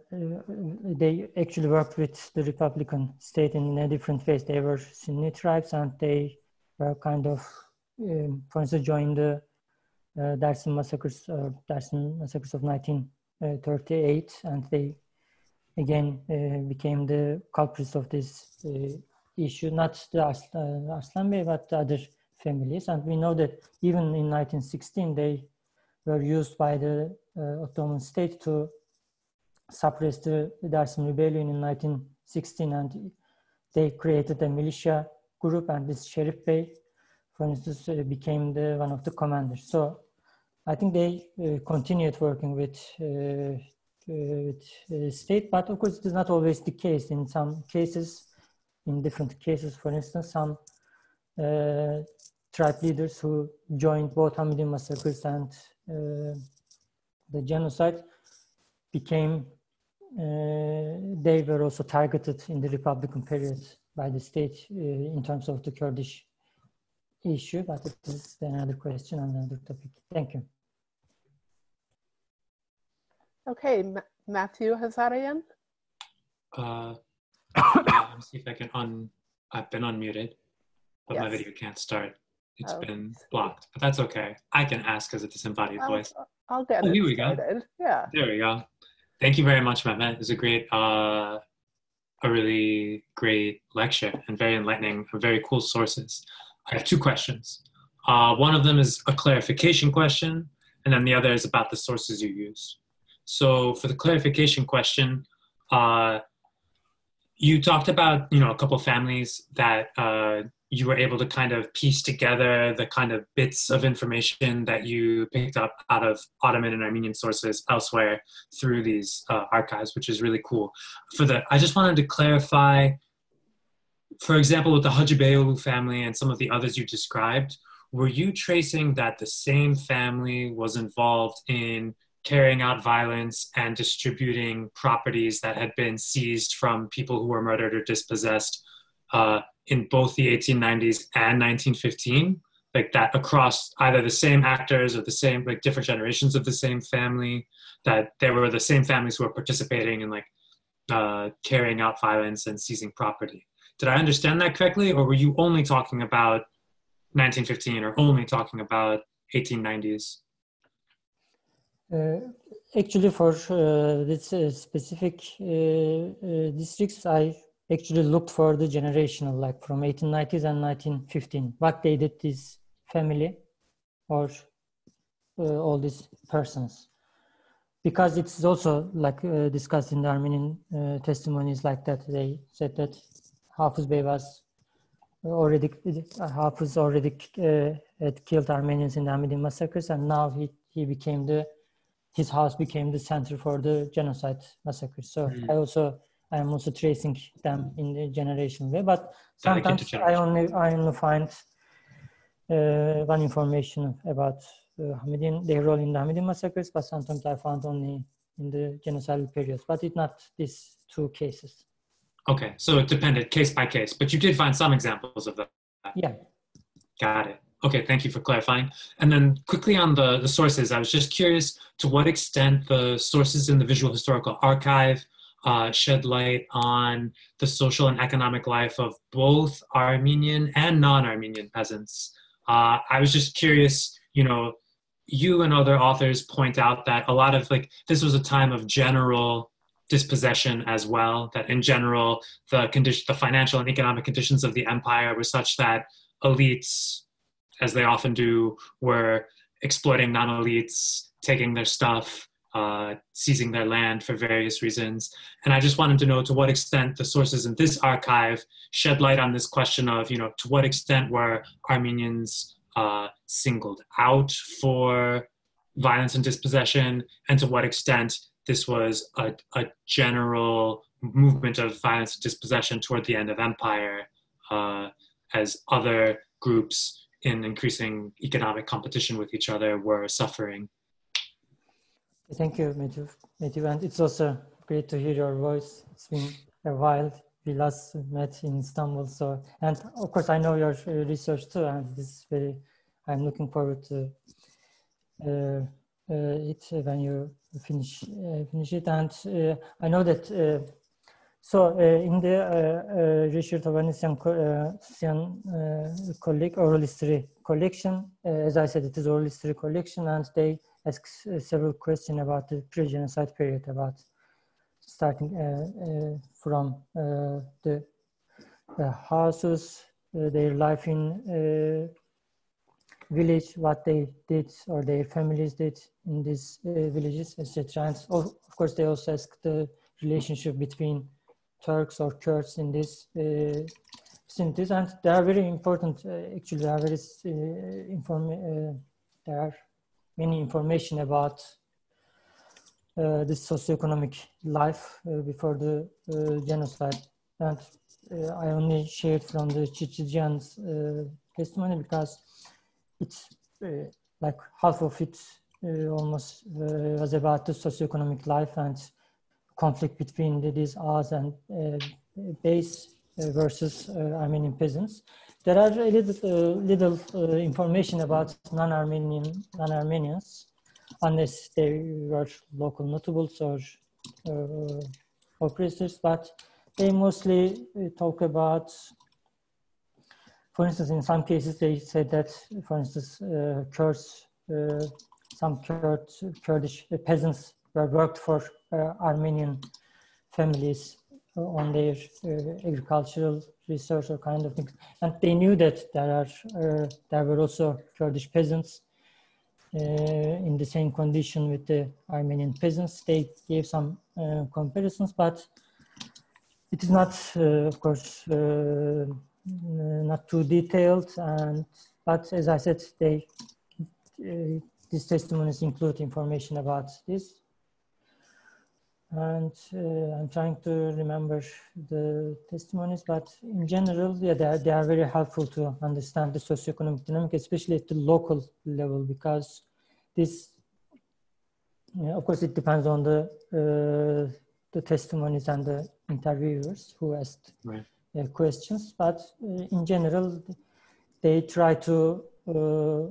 they actually worked with the Republican state in a different ways. They were Sunni tribes and they were kind of, um, for instance, joined the uh, Dersim massacres, uh, Dersim massacres of 1938, and they again uh, became the culprits of this uh, issue, not the Arslan, Arslan Bey, but the other families. And we know that even in 1916, they were used by the uh, Ottoman state to suppress the Dersim rebellion in 1916 and they created a militia group and this Sherif Bey, for instance, uh, became the one of the commanders. So I think they uh, continued working with, uh, with uh, state, but of course it is not always the case. In some cases, in different cases, for instance, some uh, tribe leaders who joined both Hamidian massacres and uh, the genocide became, uh, they were also targeted in the Republican period by the state uh, in terms of the Kurdish issue, but it is another question and another topic. Thank you. Okay, M Matthew Ghazarian. Uh, let me see if I can un. I've been unmuted, but yes. my video can't start. It's oh, been blocked, but that's okay. I can ask as a disembodied I'll, voice. I'll get oh, it. Here we started. go. Yeah. There we go. Thank you very much, Mehmet. It was a great, uh, a really great lecture and very enlightening very cool sources. I have two questions. Uh, one of them is a clarification question, and then the other is about the sources you use. So for the clarification question, uh, you talked about you know a couple families that uh, you were able to kind of piece together the kind of bits of information that you picked up out of Ottoman and Armenian sources elsewhere through these uh, archives, which is really cool. For the, I just wanted to clarify, for example, with the Hajibeyolu family and some of the others you described, were you tracing that the same family was involved in carrying out violence and distributing properties that had been seized from people who were murdered or dispossessed uh, in both the 1890s and 1915 like that across either the same actors or the same like different generations of the same family that there were the same families who were participating in like uh, carrying out violence and seizing property did i understand that correctly or were you only talking about 1915 or only talking about 1890s uh, actually for uh, this uh, specific uh, uh, districts i actually looked for the generational, like from 1890s and 1915, what they did this family or uh, all these persons. Because it's also like discussed in the Armenian testimonies like that. They said that Hafiz Bey was already, Hafiz already uh, had killed Armenians in the Armenian massacres and now he, he became the, his house became the center for the genocide massacres. So mm. I also I'm also tracing them in the generation way, but sometimes I only I only find uh, one information about uh, Hamidian, their role in the Hamidian massacres, but sometimes I found only in the genocidal periods, but it's not these two cases. Okay, so it depended case by case, but you did find some examples of that. Yeah. Got it. Okay, thank you for clarifying. And then quickly on the, the sources, I was just curious to what extent the sources in the Visual Historical Archive uh, shed light on the social and economic life of both Armenian and non-Armenian peasants. Uh, I was just curious, you know, you and other authors point out that a lot of like this was a time of general dispossession as well. That in general, the condition, the financial and economic conditions of the empire were such that elites, as they often do, were exploiting non-elites, taking their stuff, uh, seizing their land for various reasons. And I just wanted to know to what extent the sources in this archive shed light on this question of, you know, to what extent were Armenians uh, singled out for violence and dispossession, and to what extent this was a, a general movement of violence and dispossession toward the end of empire uh, as other groups in increasing economic competition with each other were suffering. Thank you. Matthew. And it's also great to hear your voice. It's been a while. We last met in Istanbul. So, and of course, I know your research too, and this is very. I'm looking forward to uh, it when you finish uh, finish it. And uh, I know that. Uh, so in the Richard Hovannisian collect oral history collection, as I said, it is oral history collection, and they ask several questions about the pre-genocide period, about starting uh, uh, from uh, the houses, their life in village, what they did or their families did in these villages, etc. And of course, they also ask the relationship between Turks or Kurds in these vicinities, and they are very important. actually, they are very inform. there are many information about uh, this socioeconomic life uh, before the uh, genocide. And uh, I only shared from the Chichijian's uh, testimony because it's uh, like half of it uh, almost uh, was about the socioeconomic life and conflict between the, these Az and uh, beys versus Armenian peasants. There are a little, little information about non-Armenian non-Armenians unless they were local notables or uh, operators, but they mostly uh, talk about, for instance, in some cases they said that, for instance, uh, Kurds, uh, some Kurd, Kurdish peasants were worked for uh, Armenian families on their uh, agricultural research or kind of things. And they knew that there are there were also Kurdish peasants uh, in the same condition with the Armenian peasants. They gave some uh, comparisons, but it is not, uh, of course, not too detailed. And but as I said, they these testimonies include information about this and uh, I'm trying to remember the testimonies, but in general, yeah, they are, they are very helpful to understand the socioeconomic dynamic, especially at the local level, because this, yeah, of course, it depends on the uh, the testimonies and the interviewers who asked right. Uh, questions, but uh, in general, they try to uh,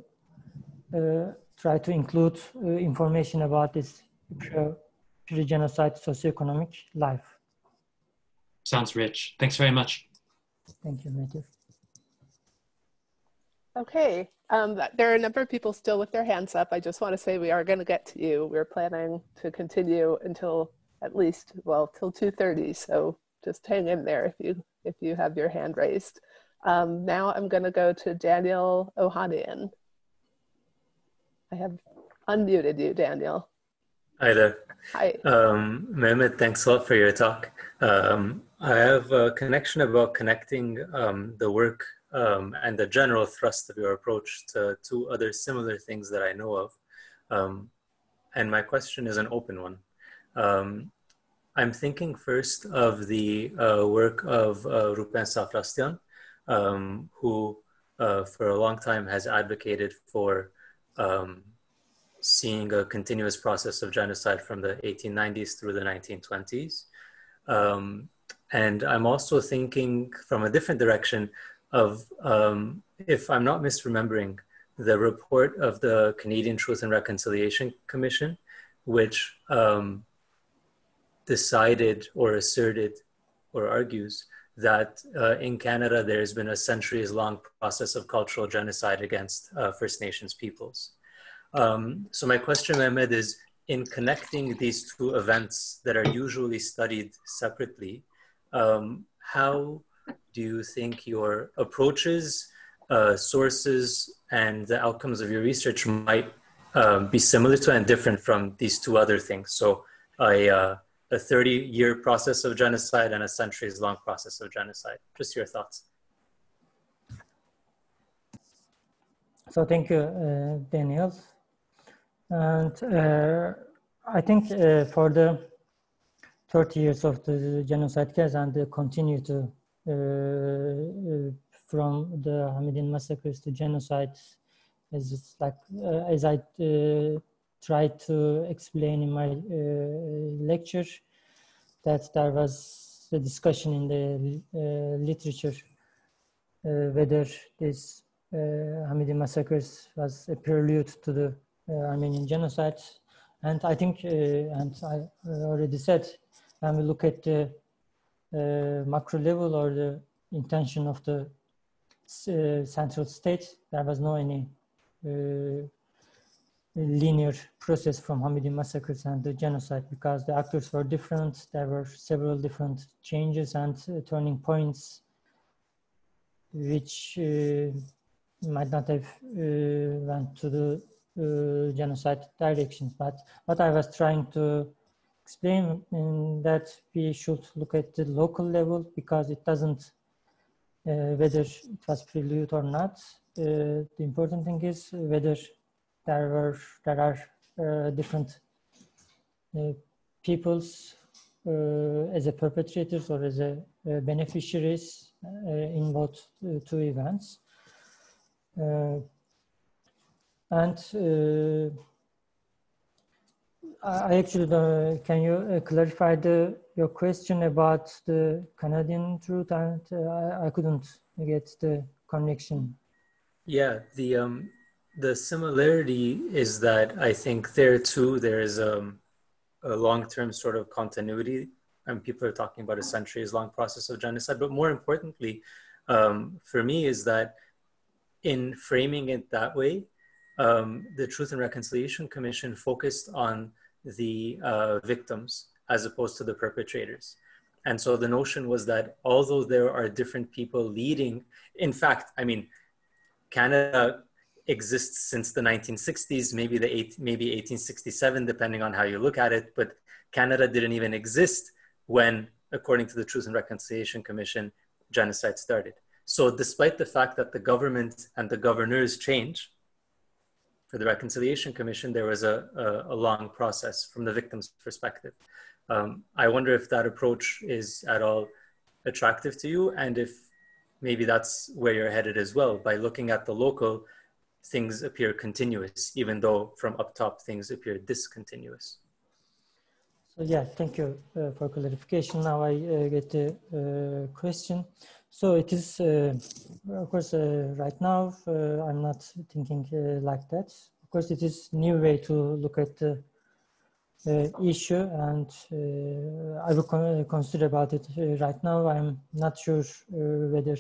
uh, try to include information about this pre-genocide socioeconomic life. Sounds rich. Thanks very much. Thank you, Matthew. Okay, um, there are a number of people still with their hands up. I just want to say we are going to get to you. We're planning to continue until at least, well, till 2.30. So just hang in there if you, if you have your hand raised. Um, now I'm going to go to Daniel Ohanian. I have unmuted you, Daniel. Hi there. Hi. Um, Mehmet, thanks a lot for your talk. Um, I have a connection about connecting um, the work um, and the general thrust of your approach to two other similar things that I know of. Um, and my question is an open one. Um, I'm thinking first of the uh, work of uh, Rupen Safrastian, who uh, for a long time has advocated for um, seeing a continuous process of genocide from the 1890s through the 1920s. Um, and I'm also thinking from a different direction of, um, if I'm not misremembering, the report of the Canadian Truth and Reconciliation Commission, which um, decided or asserted or argues that uh, in Canada there's been a centuries long process of cultural genocide against uh, First Nations peoples. Um, so my question, Mehmet, is in connecting these two events that are usually studied separately, um, how do you think your approaches, uh, sources, and the outcomes of your research might um, be similar to and different from these two other things? So a, uh, a 30 year process of genocide and a centuries long process of genocide. Just your thoughts. So thank you, uh, Daniel. And uh, I think uh, for the 30 years of the genocide case and the continue to uh, uh, from the Hamidian massacres to genocide is like uh, as I tried to explain in my uh, lecture that there was a discussion in the uh, literature uh, whether this Hamidian massacres was a prelude to the Armenian genocide. And I think, uh, and I already said, when we look at the uh, macro level or the intention of the uh, central state, there was no any linear process from Hamidi massacres and the genocide because the actors were different. There were several different changes and uh, turning points which uh, might not have uh, went to the uh, genocide directions. But what I was trying to explain in that we should look at the local level because it doesn't uh, whether it was prelude or not. Uh, the important thing is whether there were there are uh, different uh, peoples uh, as a perpetrators or as a beneficiaries in both two events. And uh, I actually, uh, can you uh, clarify the your question about the Canadian truth? And I, I couldn't get the connection. Yeah, the um, the similarity is that I think there too there is um, a long-term sort of continuity, and people are talking about a centuries-long process of genocide. But more importantly, um, for me, is that in framing it that way, um, the Truth and Reconciliation Commission focused on the uh, victims as opposed to the perpetrators. And so the notion was that although there are different people leading, in fact, I mean, Canada exists since the 1960s, maybe the eight, maybe 1867, depending on how you look at it. But Canada didn't even exist when, according to the Truth and Reconciliation Commission, genocide started. So, despite the fact that the government and the governors change, for the Reconciliation Commission, there was a, a, a long process from the victim's perspective. Um, I wonder if that approach is at all attractive to you and if maybe that's where you're headed as well. By looking at the local, things appear continuous, even though from up top things appear discontinuous. So yeah, thank you uh, for clarification. Now I uh, get the uh, question. So it is, uh, of course, uh, right now, uh, I'm not thinking like that. Of course, it is new way to look at the issue and I will con consider about it right now. I'm not sure whether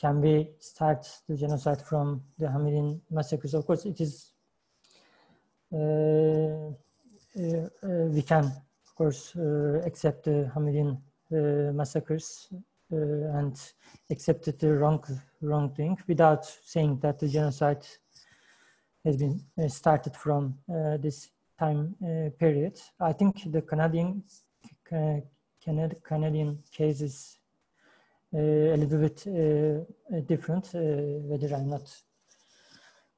can we start the genocide from the Hamidian massacres. Of course, it is, uh, uh, uh, we can, of course, accept the Hamidian massacres uh, and accepted the wrong wrong thing without saying that the genocide has been uh, started from uh, this time period. I think the Canadian Canadian case a little bit different, whether I'm not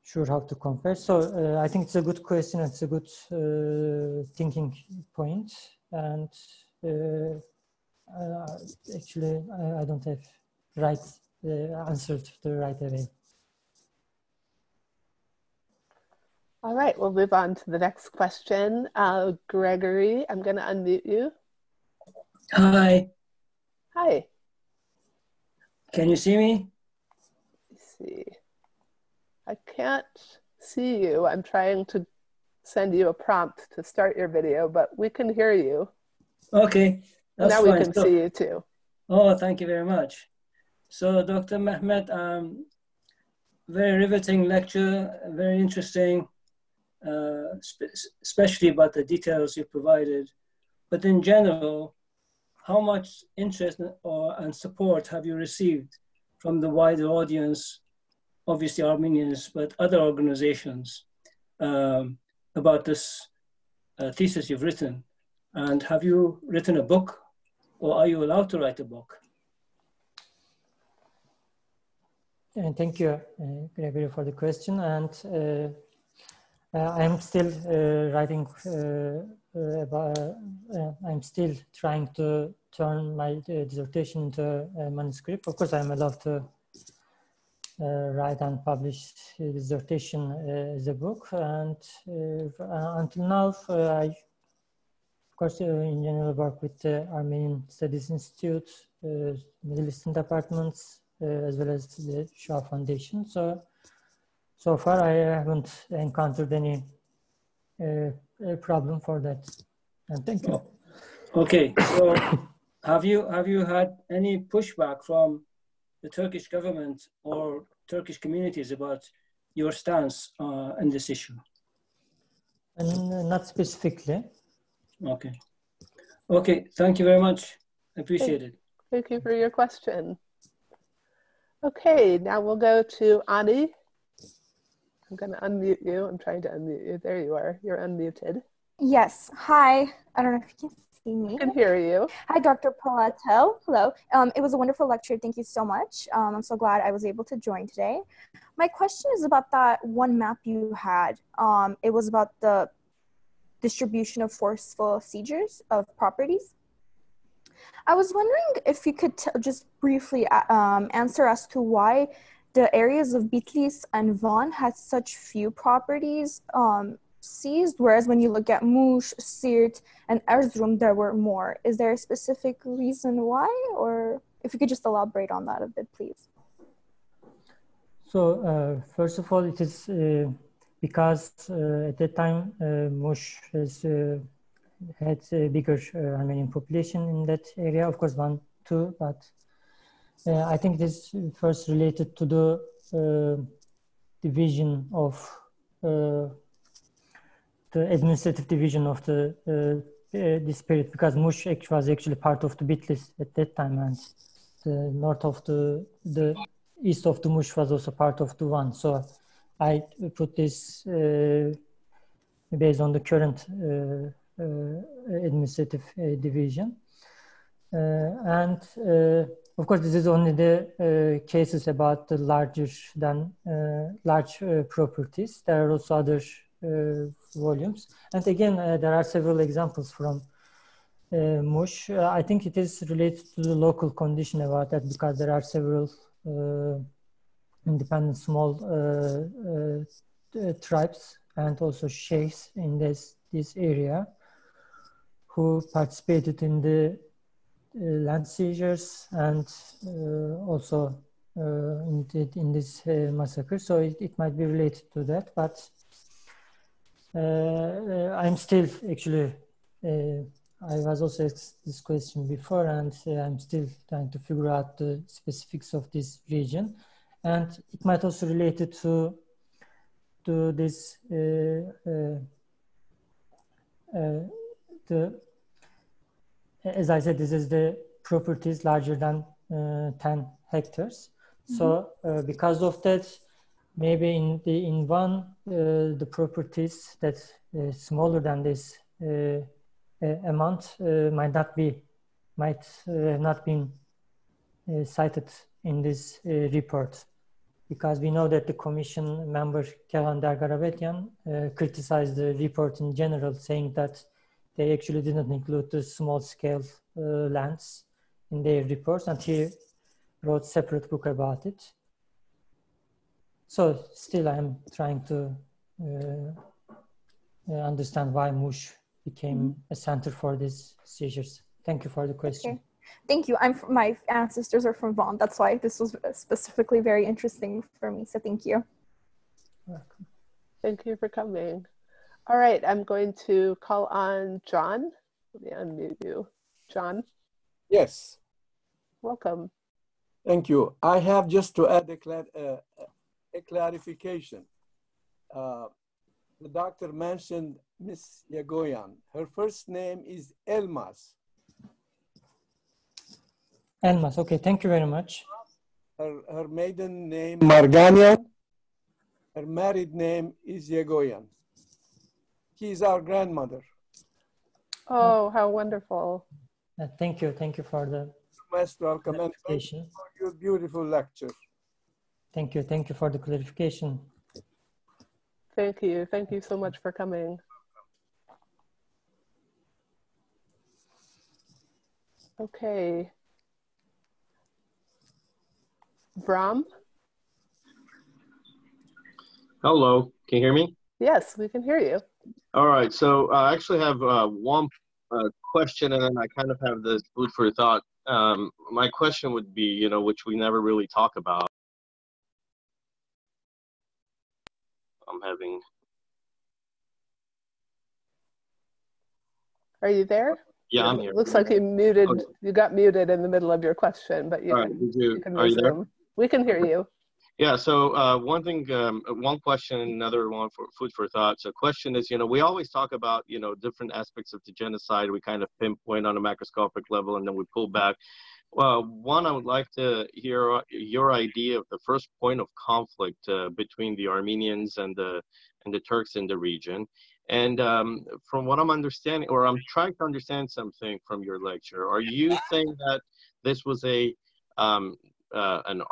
sure how to compare. So uh, I think it's a good question. It's a good uh, thinking point, and uh, uh, actually, I, I, don't have right uh, answer to the right away. All right, we'll move on to the next question. Uh, Gregory, I'm going to unmute you. Hi. Hi. Can you see me? Let's see. I can't see you. I'm trying to send you a prompt to start your video, but we can hear you. Okay. Now fine. we can so, see you too. Oh, thank you very much. So, Dr. Mehmet, um, very riveting lecture, very interesting, uh, especially about the details you provided. But in general, how much interest or, and support have you received from the wider audience, obviously Armenians, but other organizations um, about this uh, thesis you've written? And have you written a book or are you allowed to write a book? And thank you, uh, Gregory, for the question. And uh, I am still writing Uh, about, uh, uh, I'm still trying to turn my dissertation into a manuscript. Of course, I'm allowed to uh, write and publish dissertation uh, as a book. And uh, until now, I, of course, in general work with the Armenian Studies Institute, Middle Eastern departments, as well as the Shoah Foundation. So, so far I haven't encountered any problem for that. And thank you. Okay, so have you have you had any pushback from the Turkish government or Turkish communities about your stance uh, in this issue? And not specifically. Okay. Okay, thank you very much. Appreciate it. Thank you for your question. Okay, now we'll go to Ani. I'm going to unmute you. I'm trying to unmute you. There you are. You're unmuted. Yes. Hi. I don't know if you can see me. I can hear you. Hi, Dr. Polatel. Hello. Um, it was a wonderful lecture. Thank you so much. Um, I'm so glad I was able to join today. My question is about that one map you had. Um, it was about the distribution of forceful seizures of properties. I was wondering if you could just briefly uh, um, answer as to why the areas of Bitlis and Van had such few properties um, seized, whereas when you look at Mush, Siirt, and Erzurum, there were more. Is there a specific reason why, or if you could just elaborate on that a bit, please? So, uh, first of all, it is uh, because uh, at that time, Mush has, uh, had a bigger uh, Armenian population in that area, of course, one, two, but I think this first related to the division of the administrative division of the uh, uh, this period because Mush was actually part of the Bitlis at that time and the north of the the east of the Mush was also part of the Van. So I put this uh, based on the current uh, uh, administrative uh, division. and of course, this is only the cases about the larger than large properties. There are also other uh, volumes. And again, uh, there are several examples from uh, Mush. I think it is related to the local condition about that because there are several independent small tribes and also sheikhs in this, this area who participated in the uh, land seizures and uh, also uh, in, in, this massacre. So it, it, might be related to that, but uh, I'm still actually, uh, I was also asked this question before and uh, I'm still trying to figure out the specifics of this region. And it might also relate to, to this, the, as I said, this is the properties larger than 10 hectares. Mm -hmm. So because of that, maybe in the in Van uh, the properties that uh, smaller than this uh, amount might not be might not been cited in this report because we know that the commission member Kegham Der Garabedian uh, criticized the report in general, saying that they actually didn't include the small scale uh, lands in their reports, and he wrote separate book about it. So still I'm trying to uh, uh, understand why Mush became mm -hmm. a center for these seizures. Thank you for the question. Okay. Thank you. I'm from, my ancestors are from Van. That's why this was specifically very interesting for me. So thank you. Welcome. Thank you for coming. All right, I'm going to call on John. Let me unmute you. John? Yes. Welcome. Thank you. I have just to add a, uh, a clarification. Uh, the doctor mentioned Miss Yagoyan. Her first name is Elmas. Elmas, okay, thank you very much. Her, her maiden name, Marganian. Her married name is Yagoyan. She is our grandmother. Oh, how wonderful. Uh, thank you. Thank you for the most welcome and thank you for your beautiful lecture. Thank you. Thank you for the clarification. Thank you. Thank you so much for coming. Okay. Bram? Hello, can you hear me? Yes, we can hear you. All right, so uh, I actually have uh, one uh, question and then I kind of have this food for thought. Um, my question would be, you know, which we never really talk about. I'm having. Are you there? Yeah, I'm here. Looks like you muted. Okay. You got muted in the middle of your question, but you Right, you, you can you? We can hear you. Yeah. So uh, one thing, um, one question, another one for food for thought. So question is, you know, we always talk about, you know, different aspects of the genocide. We kind of pinpoint on a macroscopic level, and then we pull back. Well, one, I would like to hear your idea of the first point of conflict uh, between the Armenians and the and the Turks in the region. And um, from what I'm understanding, or I'm trying to understand something from your lecture, are you saying that this was a um, uh, an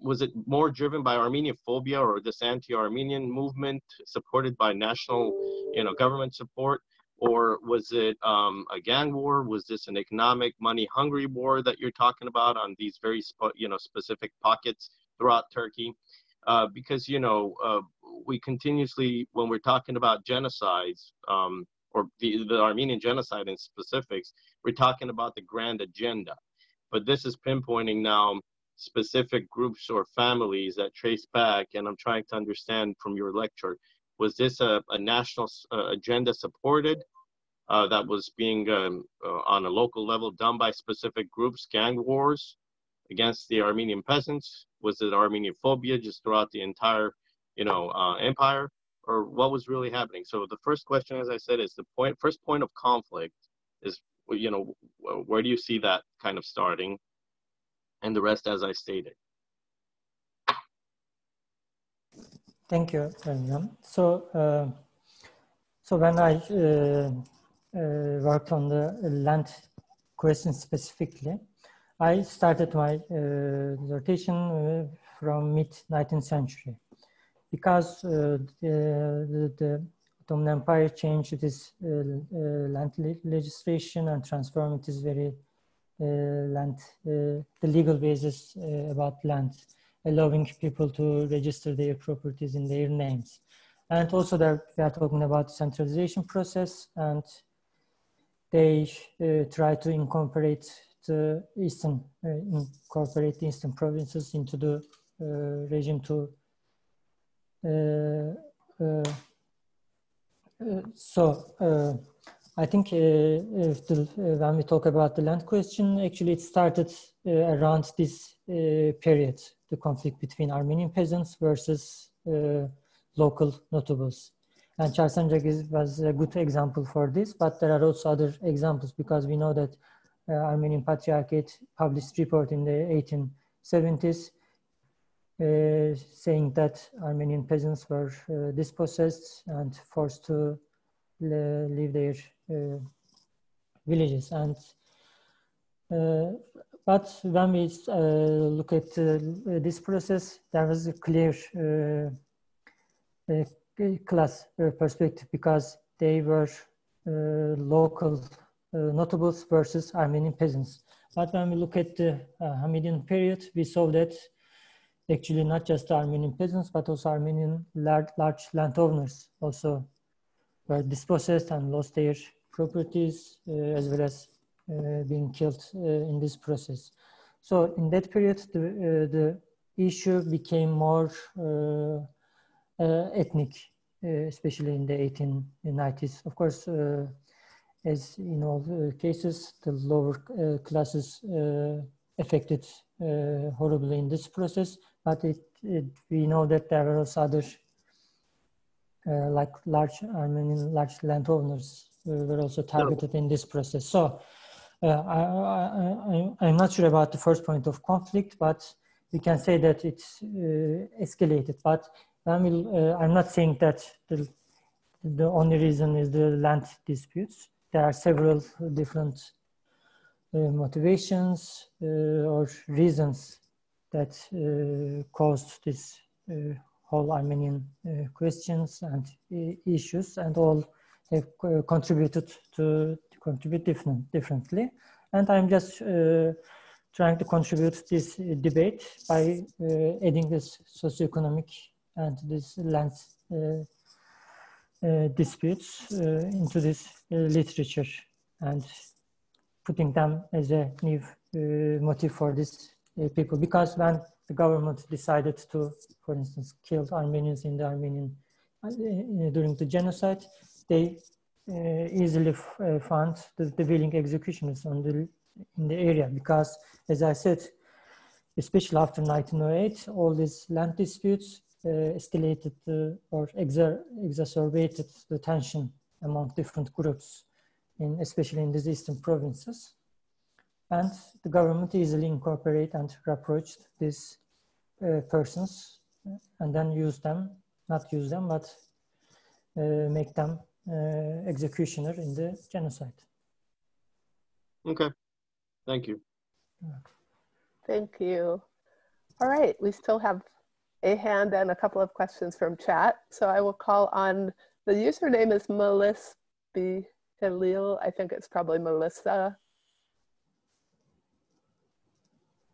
was it more driven by Armenian phobia or this anti-Armenian movement supported by national, you know, government support? Or was it um, a gang war? Was this an economic, money-hungry war that you're talking about on these very, you know, specific pockets throughout Turkey? Uh, because you know, uh, we continuously, when we're talking about genocides, um, or the, the Armenian genocide in specifics, we're talking about the grand agenda. But this is pinpointing now specific groups or families that trace back, and I'm trying to understand from your lecture, was this a, a national uh, agenda supported uh, that was being um, uh, on a local level done by specific groups, gang wars against the Armenian peasants? Was it Armenian phobia just throughout the entire, you know, uh, empire? Or what was really happening? So the first question, as I said, is the point. First point of conflict is, you know, where do you see that kind of starting? And the rest as I stated. Thank you, William. So, uh, so when I uh, uh, worked on the land question specifically, I started my uh, dissertation uh, from mid 19th century because uh, the, the, the, Ottoman Empire changed its land legislation and transformed it is very uh, Uh, land, uh, the legal basis uh, about land, allowing people to register their properties in their names. And also that we are talking about centralization process and they uh, try to incorporate the eastern, uh, incorporate the eastern provinces into the regime to so I think uh, the, uh, when we talk about the land question, actually it started uh, around this period, the conflict between Armenian peasants versus local notables. And Charsanjak was a good example for this, but there are also other examples because we know that uh, Armenian Patriarchate published report in the 1870s uh, saying that Armenian peasants were uh, dispossessed and forced to leave their uh, Uh, villages and uh, but when we uh, look at uh, this process there was a clear uh, class perspective because they were local notables versus Armenian peasants. But when we look at the Hamidian period, we saw that actually not just Armenian peasants, but also Armenian large, large landowners also were dispossessed and lost their properties uh, as well as uh, being killed uh, in this process. So in that period, the, the issue became more ethnic, especially in the 1890s. Of course, as in all cases, the lower classes affected horribly in this process, but it, it, we know that there were also other uh, like large Armenian large landowners were also targeted in this process. So uh, I, I, am not sure about the first point of conflict, but we can say that it's uh, escalated. But I uh, I'm not saying that the, the only reason is the land disputes. There are several different uh, motivations uh, or reasons that uh, caused this whole Armenian questions and issues, and all have contributed to contribute different, differently. And I'm just trying to contribute this debate by adding this socioeconomic and this land uh, disputes uh, into this uh, literature and putting them as a new motive for these people. Because when the government decided to, for instance, kill Armenians in the Armenian during the genocide, they easily found the, the willing executioners on the in the area because, as I said, especially after 1908, all these land disputes uh, escalated or exer exacerbated the tension among different groups, in, especially in these eastern provinces. And the government easily incorporated and approached these uh, persons and then use them, not use them, but uh, make them uh, executioner in the genocide. Okay, thank you. Thank you. All right, we still have a hand and a couple of questions from chat. So I will call on, the username is Melissa Halil. I think it's probably Melissa.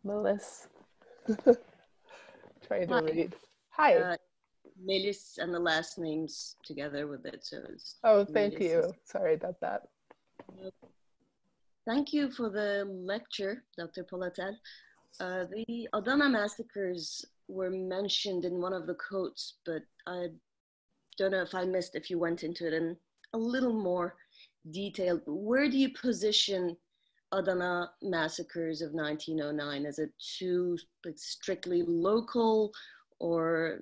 Melissa. Trying to Hi. read. Hi. Uh, Melis and the last names together with it. So it's oh, thank Melis. you. Sorry about that. Thank you for the lecture, Dr. Polatel. Uh, the Adana massacres were mentioned in one of the quotes, but I don't know if I missed if you went into it in a little more detail. Where do you position Adana massacres of 1909? Is it too like, strictly local, or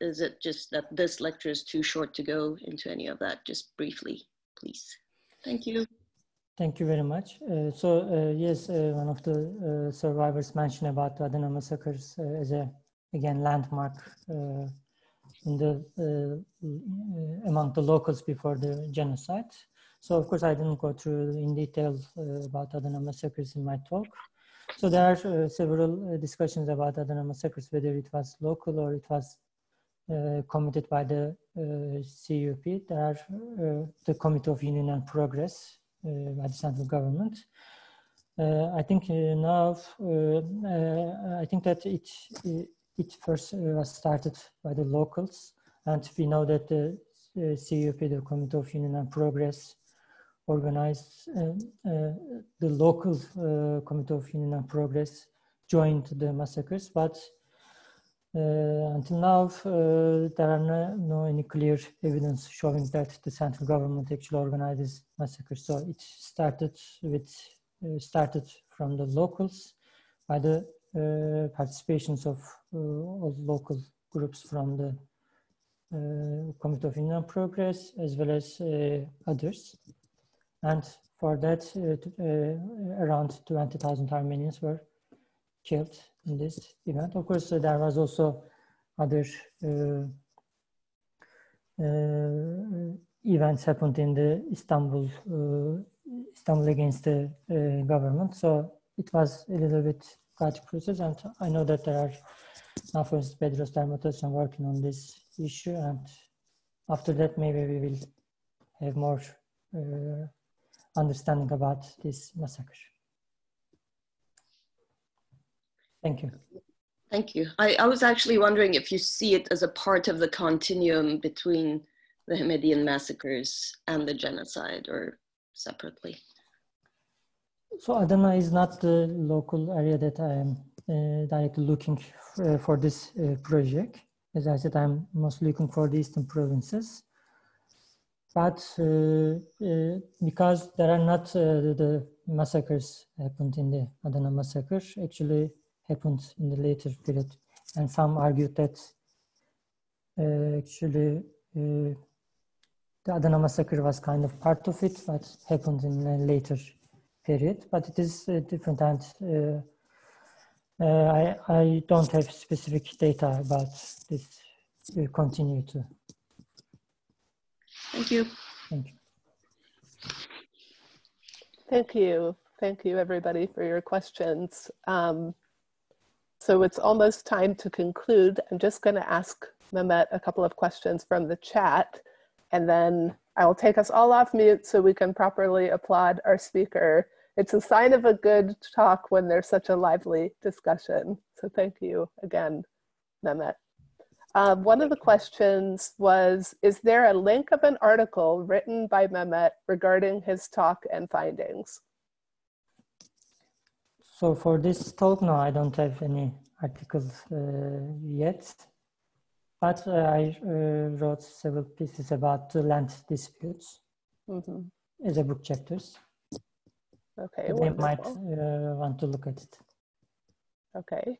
is it just that this lecture is too short to go into any of that? Just briefly, please. Thank you. Thank you very much. Uh, so uh, yes, uh, one of the uh, survivors mentioned about Adana massacres uh, as a again landmark uh, in the among the locals before the genocide. So of course I didn't go through in detail about Adana massacres in my talk. So there are several discussions about Adana massacres, whether it was local or it was committed by the uh, CUP. There are uh, the Committee of Union and Progress by the central government. I think now, I think that it, it first uh, was started by the locals, and we know that the uh, CUP, the Committee of Union and Progress, organized uh, uh, the local uh, Committee of Union and Progress joined the massacres, but uh, until now there are no, no, any clear evidence showing that the central government actually organizes massacres. So it started with started from the locals by the uh, participations of uh, all local groups from the uh, Committee of Union Progress as well as others. And for that, around 20,000 Armenians were killed in this event. Of course, there was also other uh, uh, events happened in the Istanbul, uh, Istanbul against the government. So it was a little bit chaotic process. And I know that there are now, for instance, Bedross Der Matossian working on this issue. And after that, maybe we will have more uh, understanding about this massacre. Thank you. Thank you. I, I was actually wondering if you see it as a part of the continuum between the Hamidian massacres and the genocide or separately. So Adana is not the local area that I am uh, directly looking uh, for this uh, project. As I said, I'm mostly looking for the eastern provinces. But uh, uh, because there are not uh, the massacres happened in the Adana massacre, actually happened in the later period. And some argued that actually the Adana massacre was kind of part of it, but happened in a later period, but it is uh, different and uh, uh, I, I don't have specific data about this continuity. Thank you. Thank you. Thank you. Thank you everybody for your questions. Um, so it's almost time to conclude. I'm just gonna ask Mehmet a couple of questions from the chat, and then I will take us all off mute so we can properly applaud our speaker. It's a sign of a good talk when there's such a lively discussion. So thank you again, Mehmet. Um, one of the questions was, is there a link of an article written by Mehmet regarding his talk and findings? So for this talk, no, I don't have any articles uh, yet. But uh, I uh, wrote several pieces about the land disputes mm -hmm. as a book chapters. Okay, they might want to look at it. Okay,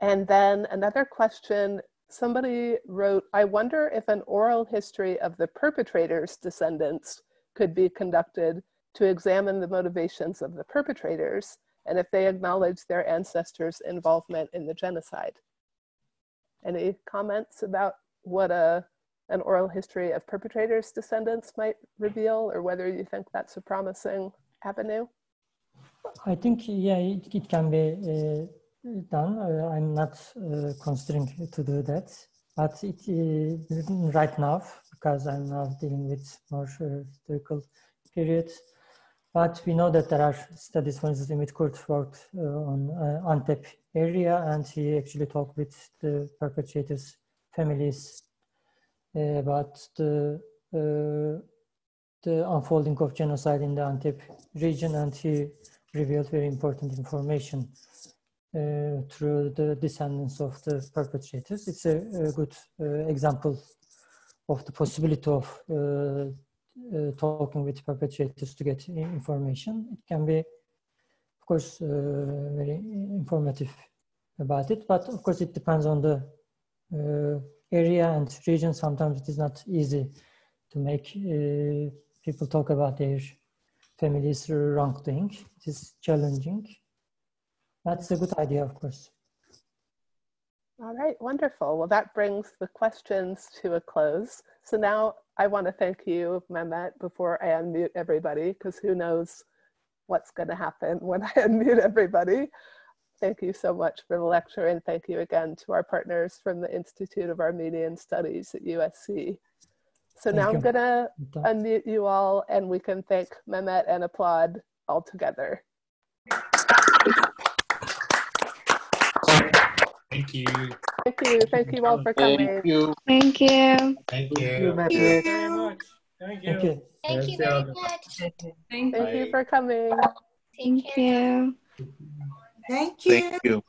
and then another question. Somebody wrote, I wonder if an oral history of the perpetrator's descendants could be conducted to examine the motivations of the perpetrators and if they acknowledge their ancestors' involvement in the genocide. Any comments about what a, an oral history of perpetrators' descendants might reveal, or whether you think that's a promising avenue? I think, yeah, it, it can be uh, done. Uh, I'm not uh, considering to do that, but it uh, right now, because I'm now dealing with more uh, historical periods, but we know that there are studies, for instance, Ümit Kurt worked uh, on uh, Antep area, and he actually talked with the perpetrators' families uh, about the uh, the unfolding of genocide in the Antep region, and he revealed very important information uh, through the descendants of the perpetrators. It's a, a good uh, example of the possibility of uh, talking with perpetrators to get information. It can be, of course, uh, very informative about it, but of course it depends on the uh, area and region. Sometimes it is not easy to make people talk about their family's wrongdoing. It is challenging. That's a good idea, of course. All right, wonderful. Well, that brings the questions to a close. So now I want to thank you, Mehmet, before I unmute everybody, because who knows what's going to happen when I unmute everybody. Thank you so much for the lecture, and thank you again to our partners from the Institute of Armenian Studies at USC. So thank now you. I'm going to unmute you all, and we can thank Mehmet and applaud all together. Thank you. Thank you. Thank you all for coming. Thank you. Thank you. Thank you. Thank you very much. Thank you. Thank you very much. Thank you for coming. Thank you. Thank you. Thank you.